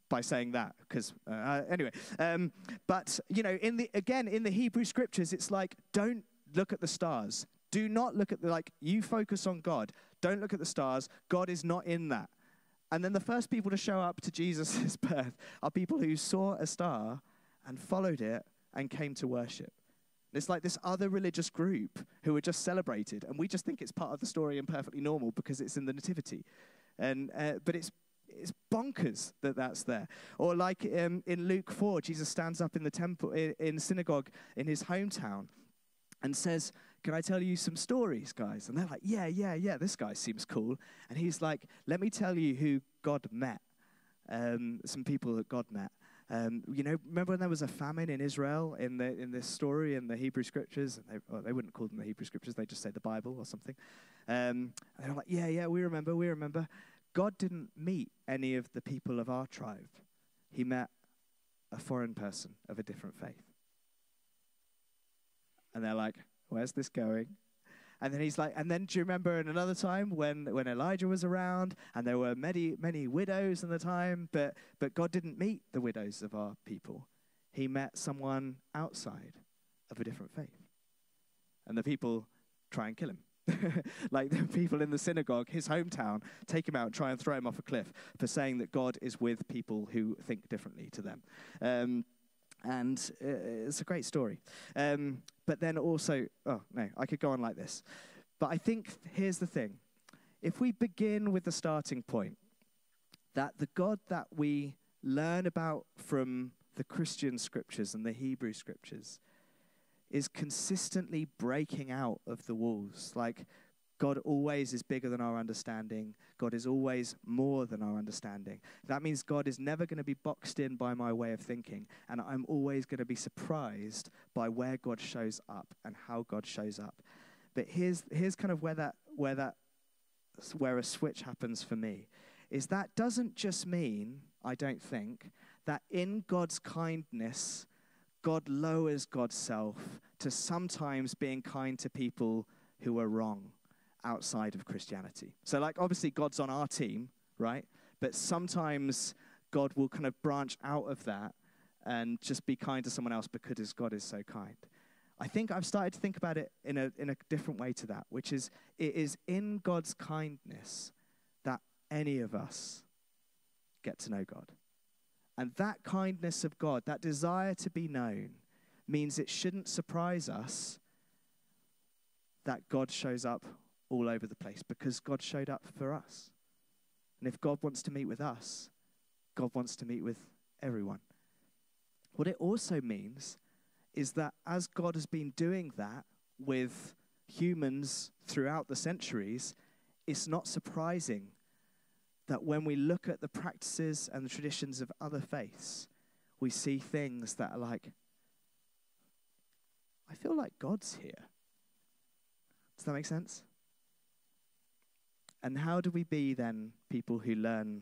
by saying that, because uh, anyway. Um, but you know, in the again in the Hebrew scriptures, it's like don't look at the stars. Do not look at the like. You focus on God. Don't look at the stars. God is not in that. And then the first people to show up to Jesus' (laughs) birth are people who saw a star and followed it and came to worship. It's like this other religious group who are just celebrated, and we just think it's part of the story and perfectly normal because it's in the Nativity. And, uh, but it's, it's bonkers that that's there. Or like um, in Luke 4, Jesus stands up in the temple, in, in synagogue in his hometown and says, Can I tell you some stories, guys? And they're like, Yeah, yeah, yeah, this guy seems cool. And he's like, Let me tell you who God met, um, some people that God met. Um, you know, remember when there was a famine in Israel in the in this story in the Hebrew scriptures? They, well, they wouldn't call them the Hebrew scriptures; they just say the Bible or something. Um, they're like, "Yeah, yeah, we remember, we remember." God didn't meet any of the people of our tribe; He met a foreign person of a different faith. And they're like, "Where's this going?" And then he's like, and then do you remember in another time when, when Elijah was around and there were many, many widows in the time, but, but God didn't meet the widows of our people. He met someone outside of a different faith. And the people try and kill him. (laughs) like the people in the synagogue, his hometown, take him out and try and throw him off a cliff for saying that God is with people who think differently to them. Um, and uh, it's a great story. Um, but then also, oh no, I could go on like this. But I think here's the thing if we begin with the starting point, that the God that we learn about from the Christian scriptures and the Hebrew scriptures is consistently breaking out of the walls. Like, God always is bigger than our understanding. God is always more than our understanding. That means God is never going to be boxed in by my way of thinking. And I'm always going to be surprised by where God shows up and how God shows up. But here's, here's kind of where that, where that, where a switch happens for me is that doesn't just mean, I don't think, that in God's kindness, God lowers God's self to sometimes being kind to people who are wrong outside of Christianity. So, like, obviously, God's on our team, right? But sometimes God will kind of branch out of that and just be kind to someone else because God is so kind. I think I've started to think about it in a, in a different way to that, which is it is in God's kindness that any of us get to know God. And that kindness of God, that desire to be known, means it shouldn't surprise us that God shows up all over the place because God showed up for us. And if God wants to meet with us, God wants to meet with everyone. What it also means is that as God has been doing that with humans throughout the centuries, it's not surprising that when we look at the practices and the traditions of other faiths, we see things that are like, I feel like God's here. Does that make sense? And how do we be then people who learn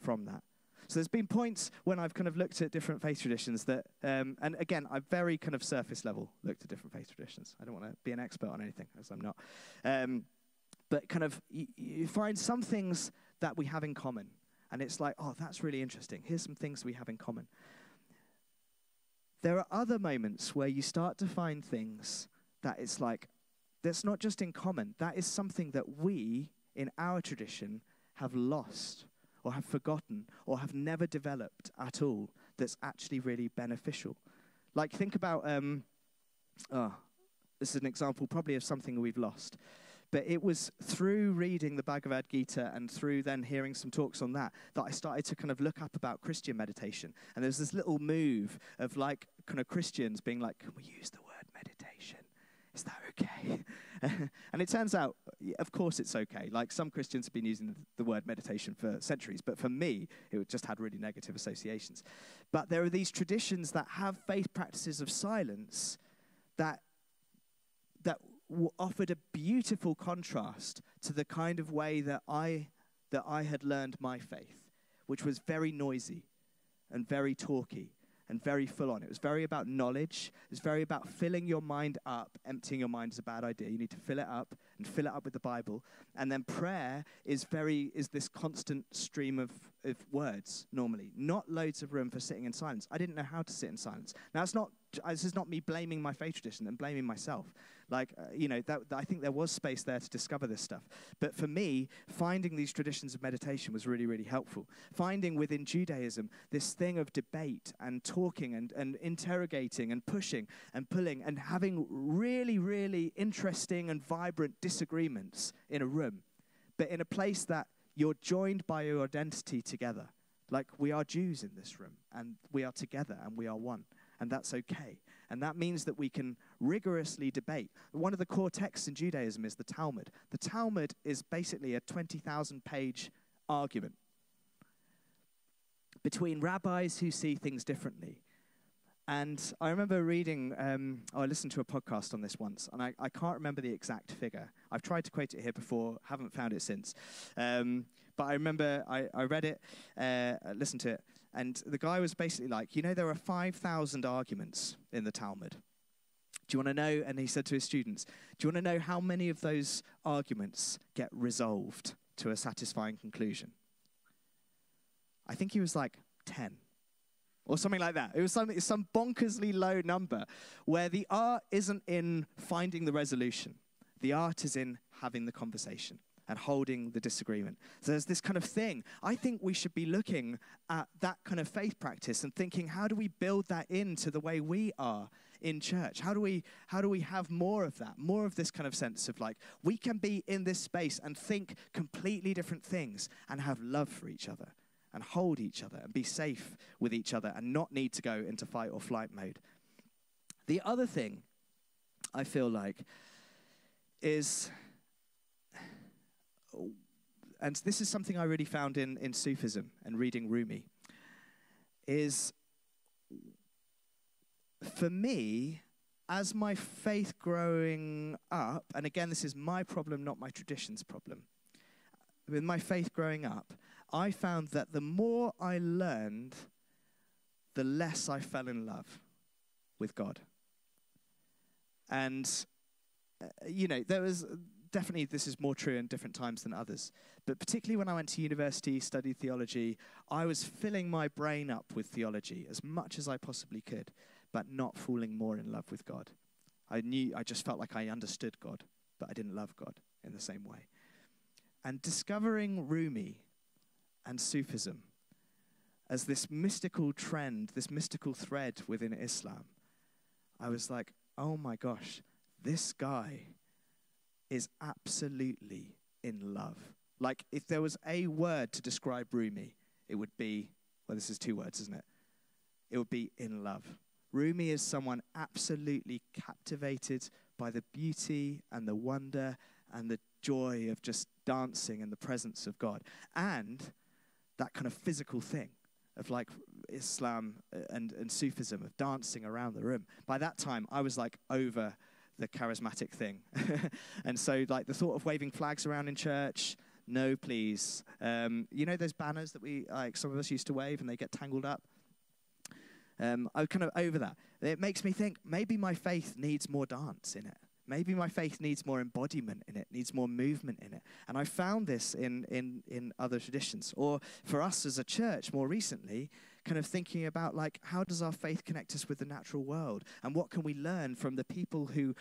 from that? So there's been points when I've kind of looked at different faith traditions that, um, and again, I've very kind of surface level looked at different faith traditions. I don't want to be an expert on anything, as I'm not. Um, but kind of, you, you find some things that we have in common. And it's like, oh, that's really interesting. Here's some things we have in common. There are other moments where you start to find things that it's like, that's not just in common, that is something that we, in our tradition, have lost or have forgotten or have never developed at all that's actually really beneficial. Like, think about, um, oh, this is an example probably of something we've lost. But it was through reading the Bhagavad Gita and through then hearing some talks on that that I started to kind of look up about Christian meditation. And there's this little move of like kind of Christians being like, can we use the word meditation? Is that okay? (laughs) (laughs) and it turns out, of course, it's okay. Like some Christians have been using the word meditation for centuries, but for me, it just had really negative associations. But there are these traditions that have faith practices of silence that that offered a beautiful contrast to the kind of way that I that I had learned my faith, which was very noisy and very talky and very full on. It was very about knowledge. It was very about filling your mind up. Emptying your mind is a bad idea. You need to fill it up and fill it up with the Bible. And then prayer is very is this constant stream of, of words normally. Not loads of room for sitting in silence. I didn't know how to sit in silence. Now it's not this is not me blaming my faith tradition and blaming myself. Like, uh, you know, that, that I think there was space there to discover this stuff. But for me, finding these traditions of meditation was really, really helpful. Finding within Judaism this thing of debate and talking and, and interrogating and pushing and pulling and having really, really interesting and vibrant disagreements in a room, but in a place that you're joined by your identity together. Like, we are Jews in this room, and we are together, and we are one and that's okay. And that means that we can rigorously debate. One of the core texts in Judaism is the Talmud. The Talmud is basically a 20,000 page argument between rabbis who see things differently. And I remember reading, um, oh, I listened to a podcast on this once, and I, I can't remember the exact figure. I've tried to quote it here before, haven't found it since. Um, but I remember I, I read it, uh, listened to it, and the guy was basically like, you know, there are 5,000 arguments in the Talmud. Do you want to know? And he said to his students, Do you want to know how many of those arguments get resolved to a satisfying conclusion? I think he was like 10 or something like that. It was something, some bonkersly low number where the art isn't in finding the resolution, the art is in having the conversation and holding the disagreement. So there's this kind of thing. I think we should be looking at that kind of faith practice and thinking, how do we build that into the way we are in church? How do we how do we have more of that? More of this kind of sense of like we can be in this space and think completely different things and have love for each other and hold each other and be safe with each other and not need to go into fight or flight mode. The other thing I feel like is and this is something I really found in, in Sufism and reading Rumi, is for me, as my faith growing up, and again, this is my problem, not my tradition's problem. With my faith growing up, I found that the more I learned, the less I fell in love with God. And, uh, you know, there was definitely this is more true in different times than others. But particularly when I went to university, studied theology, I was filling my brain up with theology as much as I possibly could, but not falling more in love with God. I knew, I just felt like I understood God, but I didn't love God in the same way. And discovering Rumi and Sufism as this mystical trend, this mystical thread within Islam, I was like, oh my gosh, this guy is absolutely in love. Like, if there was a word to describe Rumi, it would be, well, this is two words, isn't it? It would be in love. Rumi is someone absolutely captivated by the beauty and the wonder and the joy of just dancing in the presence of God. And that kind of physical thing of like Islam and, and Sufism of dancing around the room. By that time, I was like over the charismatic thing. (laughs) and so, like, the thought of waving flags around in church, no, please. Um, you know those banners that we, like, some of us used to wave and they get tangled up? Um, I'm kind of over that. It makes me think maybe my faith needs more dance in it. Maybe my faith needs more embodiment in it, needs more movement in it. And I found this in, in, in other traditions. Or for us as a church more recently, kind of thinking about like how does our faith connect us with the natural world and what can we learn from the people who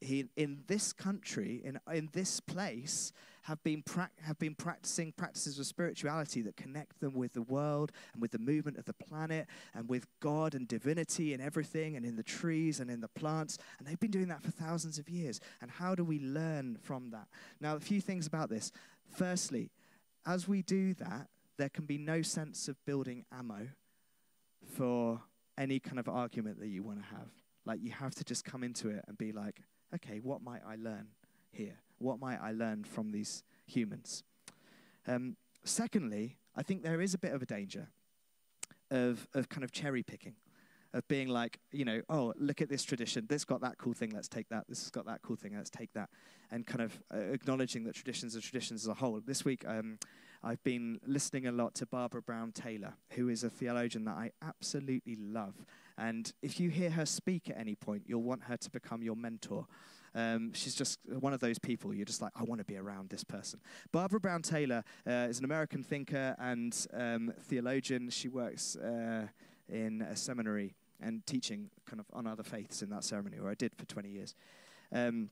in this country in, in this place have been, prac- have been practicing practices of spirituality that connect them with the world and with the movement of the planet and with God and divinity and everything and in the trees and in the plants. And they've been doing that for thousands of years. And how do we learn from that? Now, a few things about this. Firstly, as we do that, there can be no sense of building ammo for any kind of argument that you want to have. Like, you have to just come into it and be like, okay, what might I learn here? What might I learn from these humans? Um, secondly, I think there is a bit of a danger of, of kind of cherry picking, of being like, you know, oh, look at this tradition. This got that cool thing, let's take that. This has got that cool thing, let's take that. And kind of uh, acknowledging that traditions are traditions as a whole. This week, um, I've been listening a lot to Barbara Brown Taylor, who is a theologian that I absolutely love. And if you hear her speak at any point, you'll want her to become your mentor. Um, she's just one of those people you're just like, I want to be around this person. Barbara Brown Taylor uh, is an American thinker and um, theologian. She works uh, in a seminary and teaching kind of on other faiths in that ceremony, or I did for 20 years. Um,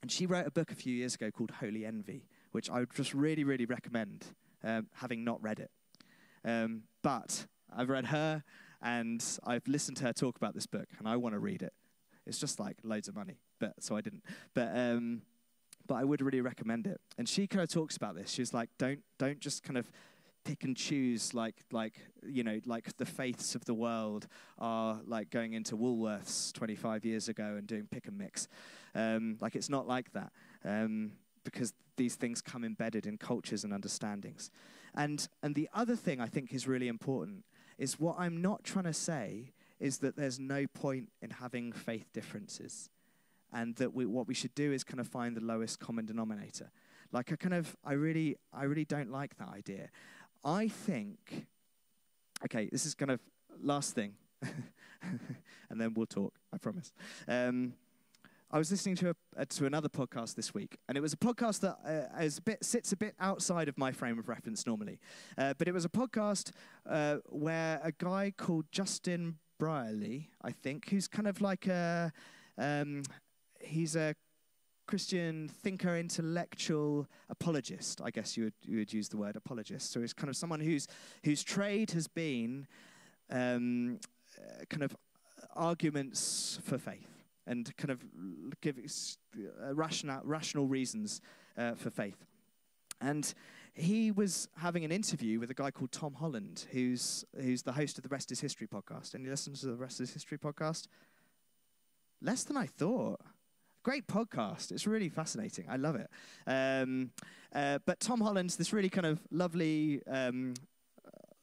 and she wrote a book a few years ago called Holy Envy, which I would just really, really recommend, um, having not read it. Um, but I've read her and I've listened to her talk about this book, and I want to read it. It's just like loads of money, but so I didn't. But um, but I would really recommend it. And she kind of talks about this. She's like, don't don't just kind of pick and choose like like you know like the faiths of the world are like going into Woolworths 25 years ago and doing pick and mix. Um, like it's not like that um, because these things come embedded in cultures and understandings. And and the other thing I think is really important is what I'm not trying to say is that there's no point in having faith differences and that we, what we should do is kind of find the lowest common denominator. Like i kind of i really i really don't like that idea. I think okay this is kind of last thing (laughs) and then we'll talk i promise. Um, I was listening to a, uh, to another podcast this week, and it was a podcast that uh, is a bit, sits a bit outside of my frame of reference normally. Uh, but it was a podcast uh, where a guy called Justin Brierley, I think, who's kind of like a um, he's a Christian thinker, intellectual apologist. I guess you would you would use the word apologist. So he's kind of someone whose whose trade has been um, uh, kind of arguments for faith and kind of give uh, rational rational reasons uh, for faith. And he was having an interview with a guy called Tom Holland, who's who's the host of the Rest Is History podcast. And he listens to the Rest Is History podcast. Less than I thought. Great podcast. It's really fascinating. I love it. Um, uh, but Tom Holland's this really kind of lovely, um,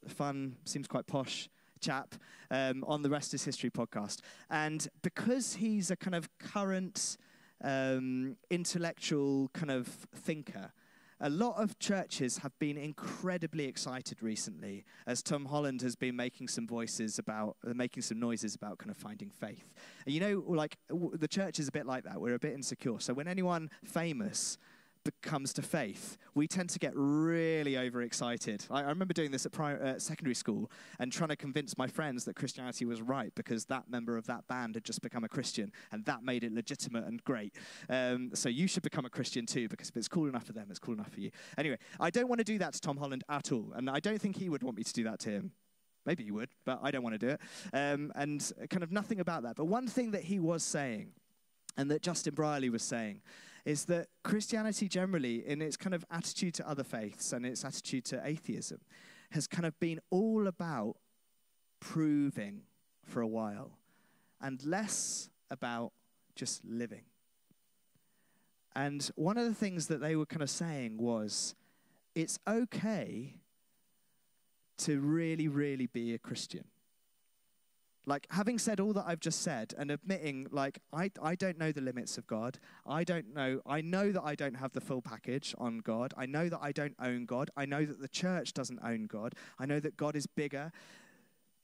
fun, seems quite posh chap um, on the Rest is History podcast. And because he's a kind of current um, intellectual kind of thinker, a lot of churches have been incredibly excited recently as Tom Holland has been making some voices about, uh, making some noises about kind of finding faith. And you know, like w- the church is a bit like that. We're a bit insecure. So when anyone famous comes to faith, we tend to get really overexcited. I, I remember doing this at pri- uh, secondary school and trying to convince my friends that Christianity was right because that member of that band had just become a Christian and that made it legitimate and great. Um, so you should become a Christian too because if it's cool enough for them, it's cool enough for you. Anyway, I don't want to do that to Tom Holland at all, and I don't think he would want me to do that to him. Maybe he would, but I don't want to do it. Um, and kind of nothing about that. But one thing that he was saying, and that Justin Brierley was saying, is that Christianity generally, in its kind of attitude to other faiths and its attitude to atheism, has kind of been all about proving for a while and less about just living. And one of the things that they were kind of saying was it's okay to really, really be a Christian. Like, having said all that I've just said and admitting, like, I, I don't know the limits of God. I don't know, I know that I don't have the full package on God. I know that I don't own God. I know that the church doesn't own God. I know that God is bigger.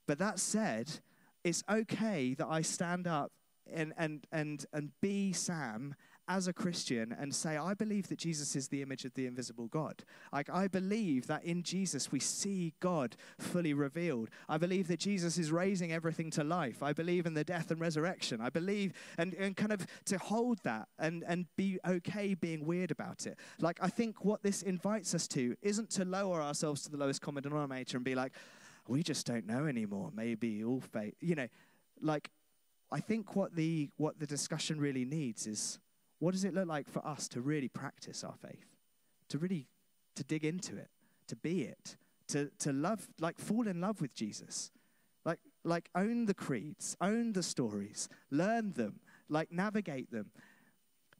But that said, it's okay that I stand up and, and, and, and be Sam as a Christian and say, I believe that Jesus is the image of the invisible God. Like, I believe that in Jesus we see God fully revealed. I believe that Jesus is raising everything to life. I believe in the death and resurrection. I believe, and, and kind of to hold that and, and be okay being weird about it. Like, I think what this invites us to isn't to lower ourselves to the lowest common denominator and be like, we just don't know anymore. Maybe all faith, you know, like, I think what the what the discussion really needs is what does it look like for us to really practice our faith? To really to dig into it, to be it, to to love like fall in love with Jesus. Like like own the creeds, own the stories, learn them, like navigate them.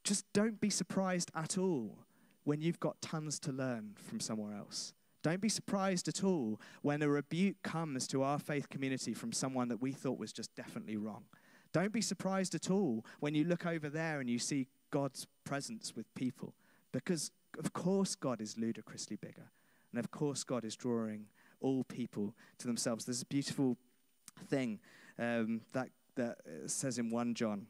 Just don't be surprised at all when you've got tons to learn from somewhere else. Don't be surprised at all when a rebuke comes to our faith community from someone that we thought was just definitely wrong. Don't be surprised at all when you look over there and you see God's presence with people. Because, of course, God is ludicrously bigger. And of course, God is drawing all people to themselves. There's a beautiful thing um, that, that uh, says in 1 John,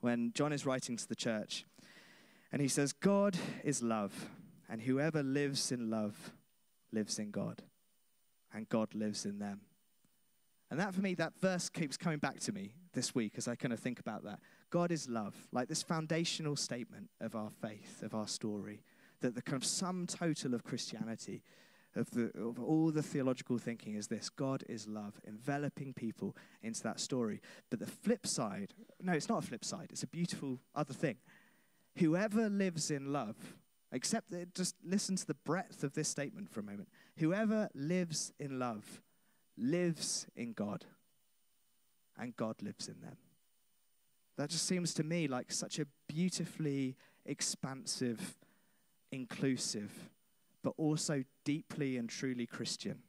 when John is writing to the church, and he says, God is love, and whoever lives in love lives in God, and God lives in them. And that for me, that verse keeps coming back to me this week as I kind of think about that. God is love, like this foundational statement of our faith, of our story, that the kind of sum total of Christianity, of, the, of all the theological thinking is this God is love, enveloping people into that story. But the flip side, no, it's not a flip side, it's a beautiful other thing. Whoever lives in love, except that, just listen to the breadth of this statement for a moment. Whoever lives in love lives in God, and God lives in them. That just seems to me like such a beautifully expansive, inclusive, but also deeply and truly Christian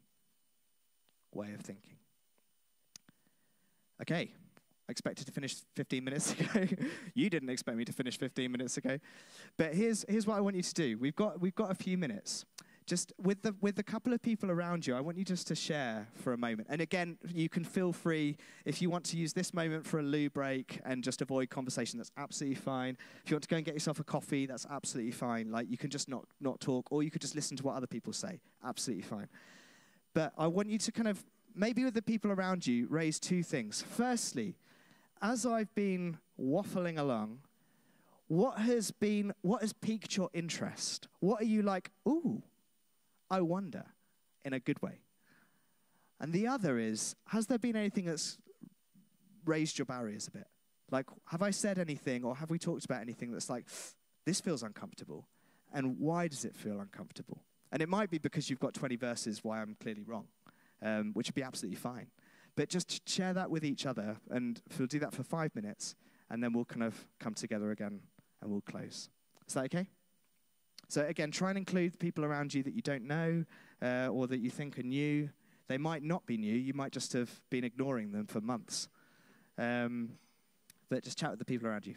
way of thinking. Okay, I expected to finish 15 minutes (laughs) ago. you didn't expect me to finish 15 minutes ago. But here's, here's what I want you to do. We've got, we've got a few minutes just with the with the couple of people around you, I want you just to share for a moment. And again, you can feel free if you want to use this moment for a loo break and just avoid conversation. That's absolutely fine. If you want to go and get yourself a coffee, that's absolutely fine. Like you can just not not talk, or you could just listen to what other people say. Absolutely fine. But I want you to kind of maybe with the people around you raise two things. Firstly, as I've been waffling along, what has been what has piqued your interest? What are you like? Ooh I wonder, in a good way. And the other is, has there been anything that's raised your barriers a bit? Like, have I said anything or have we talked about anything that's like, this feels uncomfortable? And why does it feel uncomfortable? And it might be because you've got 20 verses why I'm clearly wrong, um, which would be absolutely fine. But just share that with each other, and we'll do that for five minutes, and then we'll kind of come together again and we'll close. Is that okay? So, again, try and include people around you that you don't know uh, or that you think are new. They might not be new, you might just have been ignoring them for months. Um, but just chat with the people around you.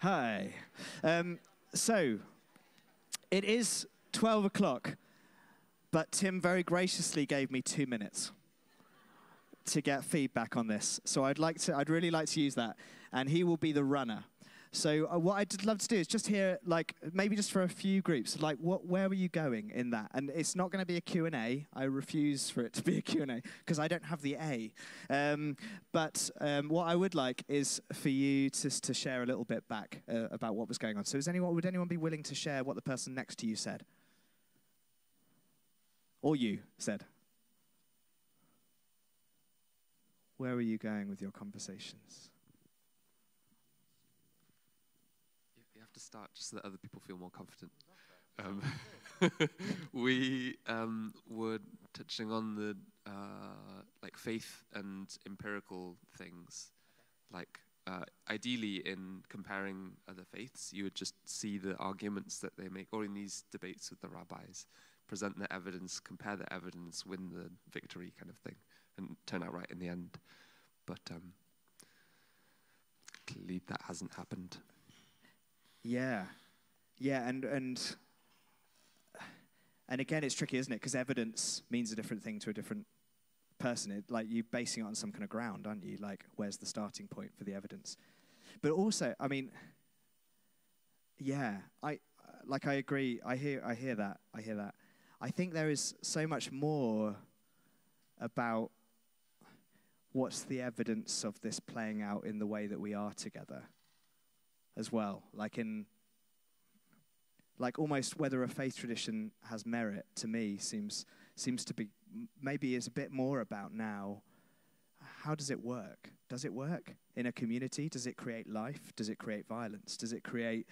Hi. Um, so, it is 12 o'clock, but Tim very graciously gave me two minutes to get feedback on this. So I'd like to, I'd really like to use that, and he will be the runner. So uh, what I'd love to do is just hear, like, maybe just for a few groups, like, what, where were you going in that? And it's not going to be a Q&A. I refuse for it to be a Q&A because I don't have the A. Um, but um, what I would like is for you to, to share a little bit back uh, about what was going on. So is anyone, would anyone be willing to share what the person next to you said? Or you said? Where were you going with your conversations? You you have to start just so that other people feel more confident. Um, (laughs) we um, were touching on the uh, like faith and empirical things. Like uh, ideally, in comparing other faiths, you would just see the arguments that they make, or in these debates with the rabbis, present the evidence, compare the evidence, win the victory, kind of thing, and turn out right in the end. But um, clearly, that hasn't happened. Yeah, yeah, and and and again, it's tricky, isn't it? Because evidence means a different thing to a different person. It, like you're basing it on some kind of ground, aren't you? Like, where's the starting point for the evidence? But also, I mean, yeah, I like I agree. I hear I hear that. I hear that. I think there is so much more about what's the evidence of this playing out in the way that we are together as well. Like in like almost whether a faith tradition has merit to me seems seems to be maybe is a bit more about now. How does it work? Does it work in a community? Does it create life? Does it create violence? Does it create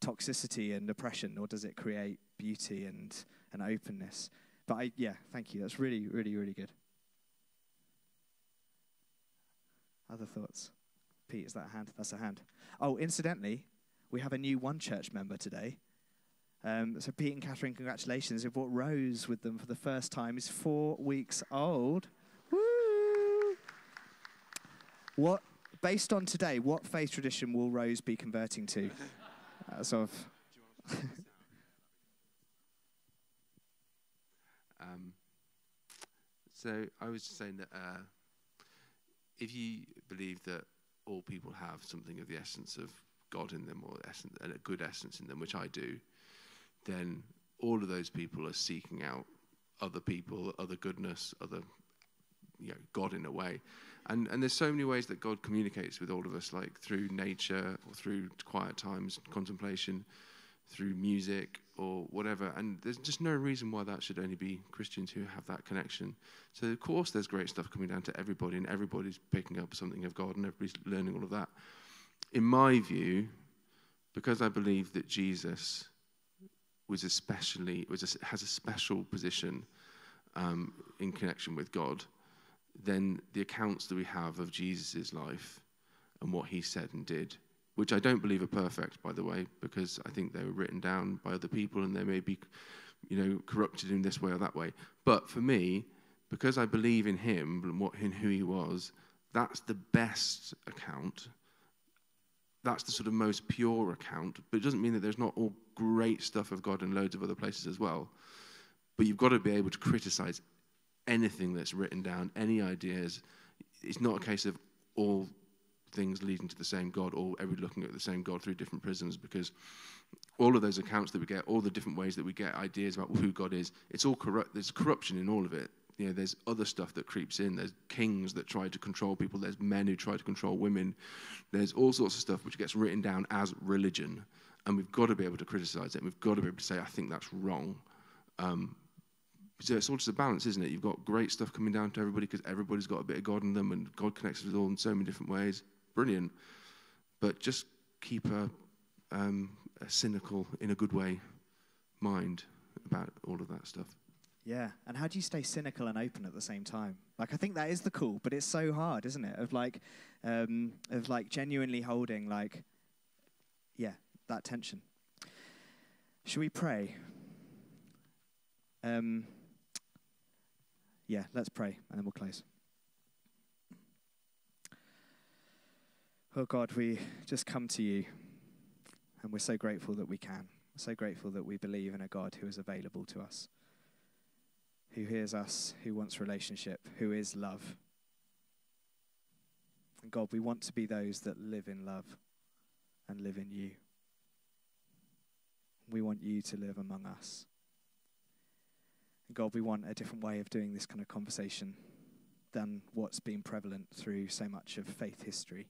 toxicity and oppression or does it create beauty and and openness? But i yeah thank you. That's really really really good. Other thoughts pete is that a hand that's a hand oh incidentally we have a new one church member today um, so Pete and Catherine, congratulations. They brought Rose with them for the first time. He's four weeks old. Woo! What, based on today, what faith tradition will Rose be converting to? (laughs) Uh, sort of. (laughs) Um, so I was just saying that uh, if you believe that all people have something of the essence of God in them, or essence, a good essence in them, which I do, then all of those people are seeking out other people, other goodness, other you know, God in a way. And and there's so many ways that God communicates with all of us, like through nature or through quiet times, contemplation, through music or whatever. And there's just no reason why that should only be Christians who have that connection. So of course there's great stuff coming down to everybody and everybody's picking up something of God and everybody's learning all of that. In my view, because I believe that Jesus was especially was a, has a special position um, in connection with God, then the accounts that we have of Jesus' life and what he said and did, which I don't believe are perfect, by the way, because I think they were written down by other people and they may be, you know, corrupted in this way or that way. But for me, because I believe in him and what in who he was, that's the best account. That's the sort of most pure account. But it doesn't mean that there's not all great stuff of God in loads of other places as well. But you've got to be able to criticize anything that's written down, any ideas. It's not a case of all things leading to the same God or every looking at the same God through different prisms because all of those accounts that we get, all the different ways that we get ideas about who God is, it's all corrupt. There's corruption in all of it. You know, there's other stuff that creeps in. There's kings that try to control people. There's men who try to control women. There's all sorts of stuff which gets written down as religion, and we've got to be able to criticize it. We've got to be able to say, I think that's wrong. Um, so it's all just a balance, isn't it? You've got great stuff coming down to everybody because everybody's got a bit of God in them, and God connects with all in so many different ways. Brilliant, but just keep a, um, a cynical, in a good way, mind about all of that stuff. Yeah, and how do you stay cynical and open at the same time? Like, I think that is the cool, but it's so hard, isn't it? Of like, um, of like genuinely holding like, yeah, that tension. Should we pray? Um, yeah, let's pray, and then we'll close. Oh God, we just come to you And we're so grateful that we can. So grateful that we believe in a God who is available to us, who hears us, who wants relationship, who is love. And God, we want to be those that live in love and live in you. We want you to live among us. And God, we want a different way of doing this kind of conversation than what's been prevalent through so much of faith history.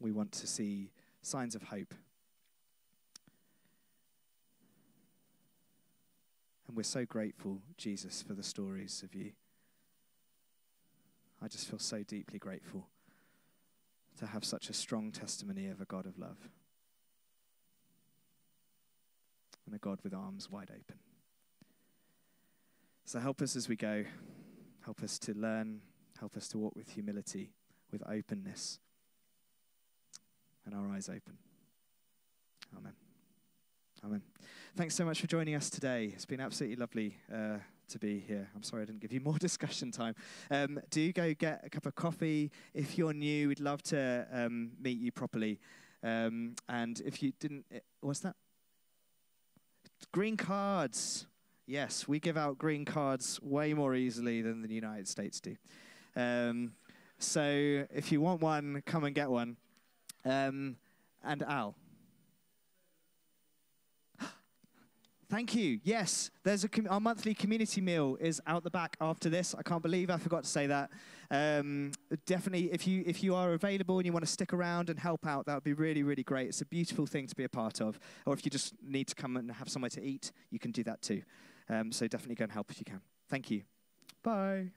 We want to see signs of hope. And we're so grateful, Jesus, for the stories of you. I just feel so deeply grateful to have such a strong testimony of a God of love and a God with arms wide open. So help us as we go. Help us to learn. Help us to walk with humility, with openness, and our eyes open. Amen. Amen. Thanks so much for joining us today. It's been absolutely lovely uh, to be here. I'm sorry I didn't give you more (laughs) discussion time. Um, do go get a cup of coffee. If you're new, we'd love to um, meet you properly. Um, and if you didn't, eh, what's that? Green cards. Yes, we give out green cards way more easily than the United States do. Um, so if you want one, come and get one. Um, and Al. (gasps) Thank you. Yes, there's a our monthly community meal is out the back after this. I can't believe I forgot to say that. Um, definitely, if you if you are available and you want to stick around and help out, that would be really really great. It's a beautiful thing to be a part of. Or if you just need to come and have somewhere to eat, you can do that too. Um, so definitely go and help if you can. Thank you. Bye.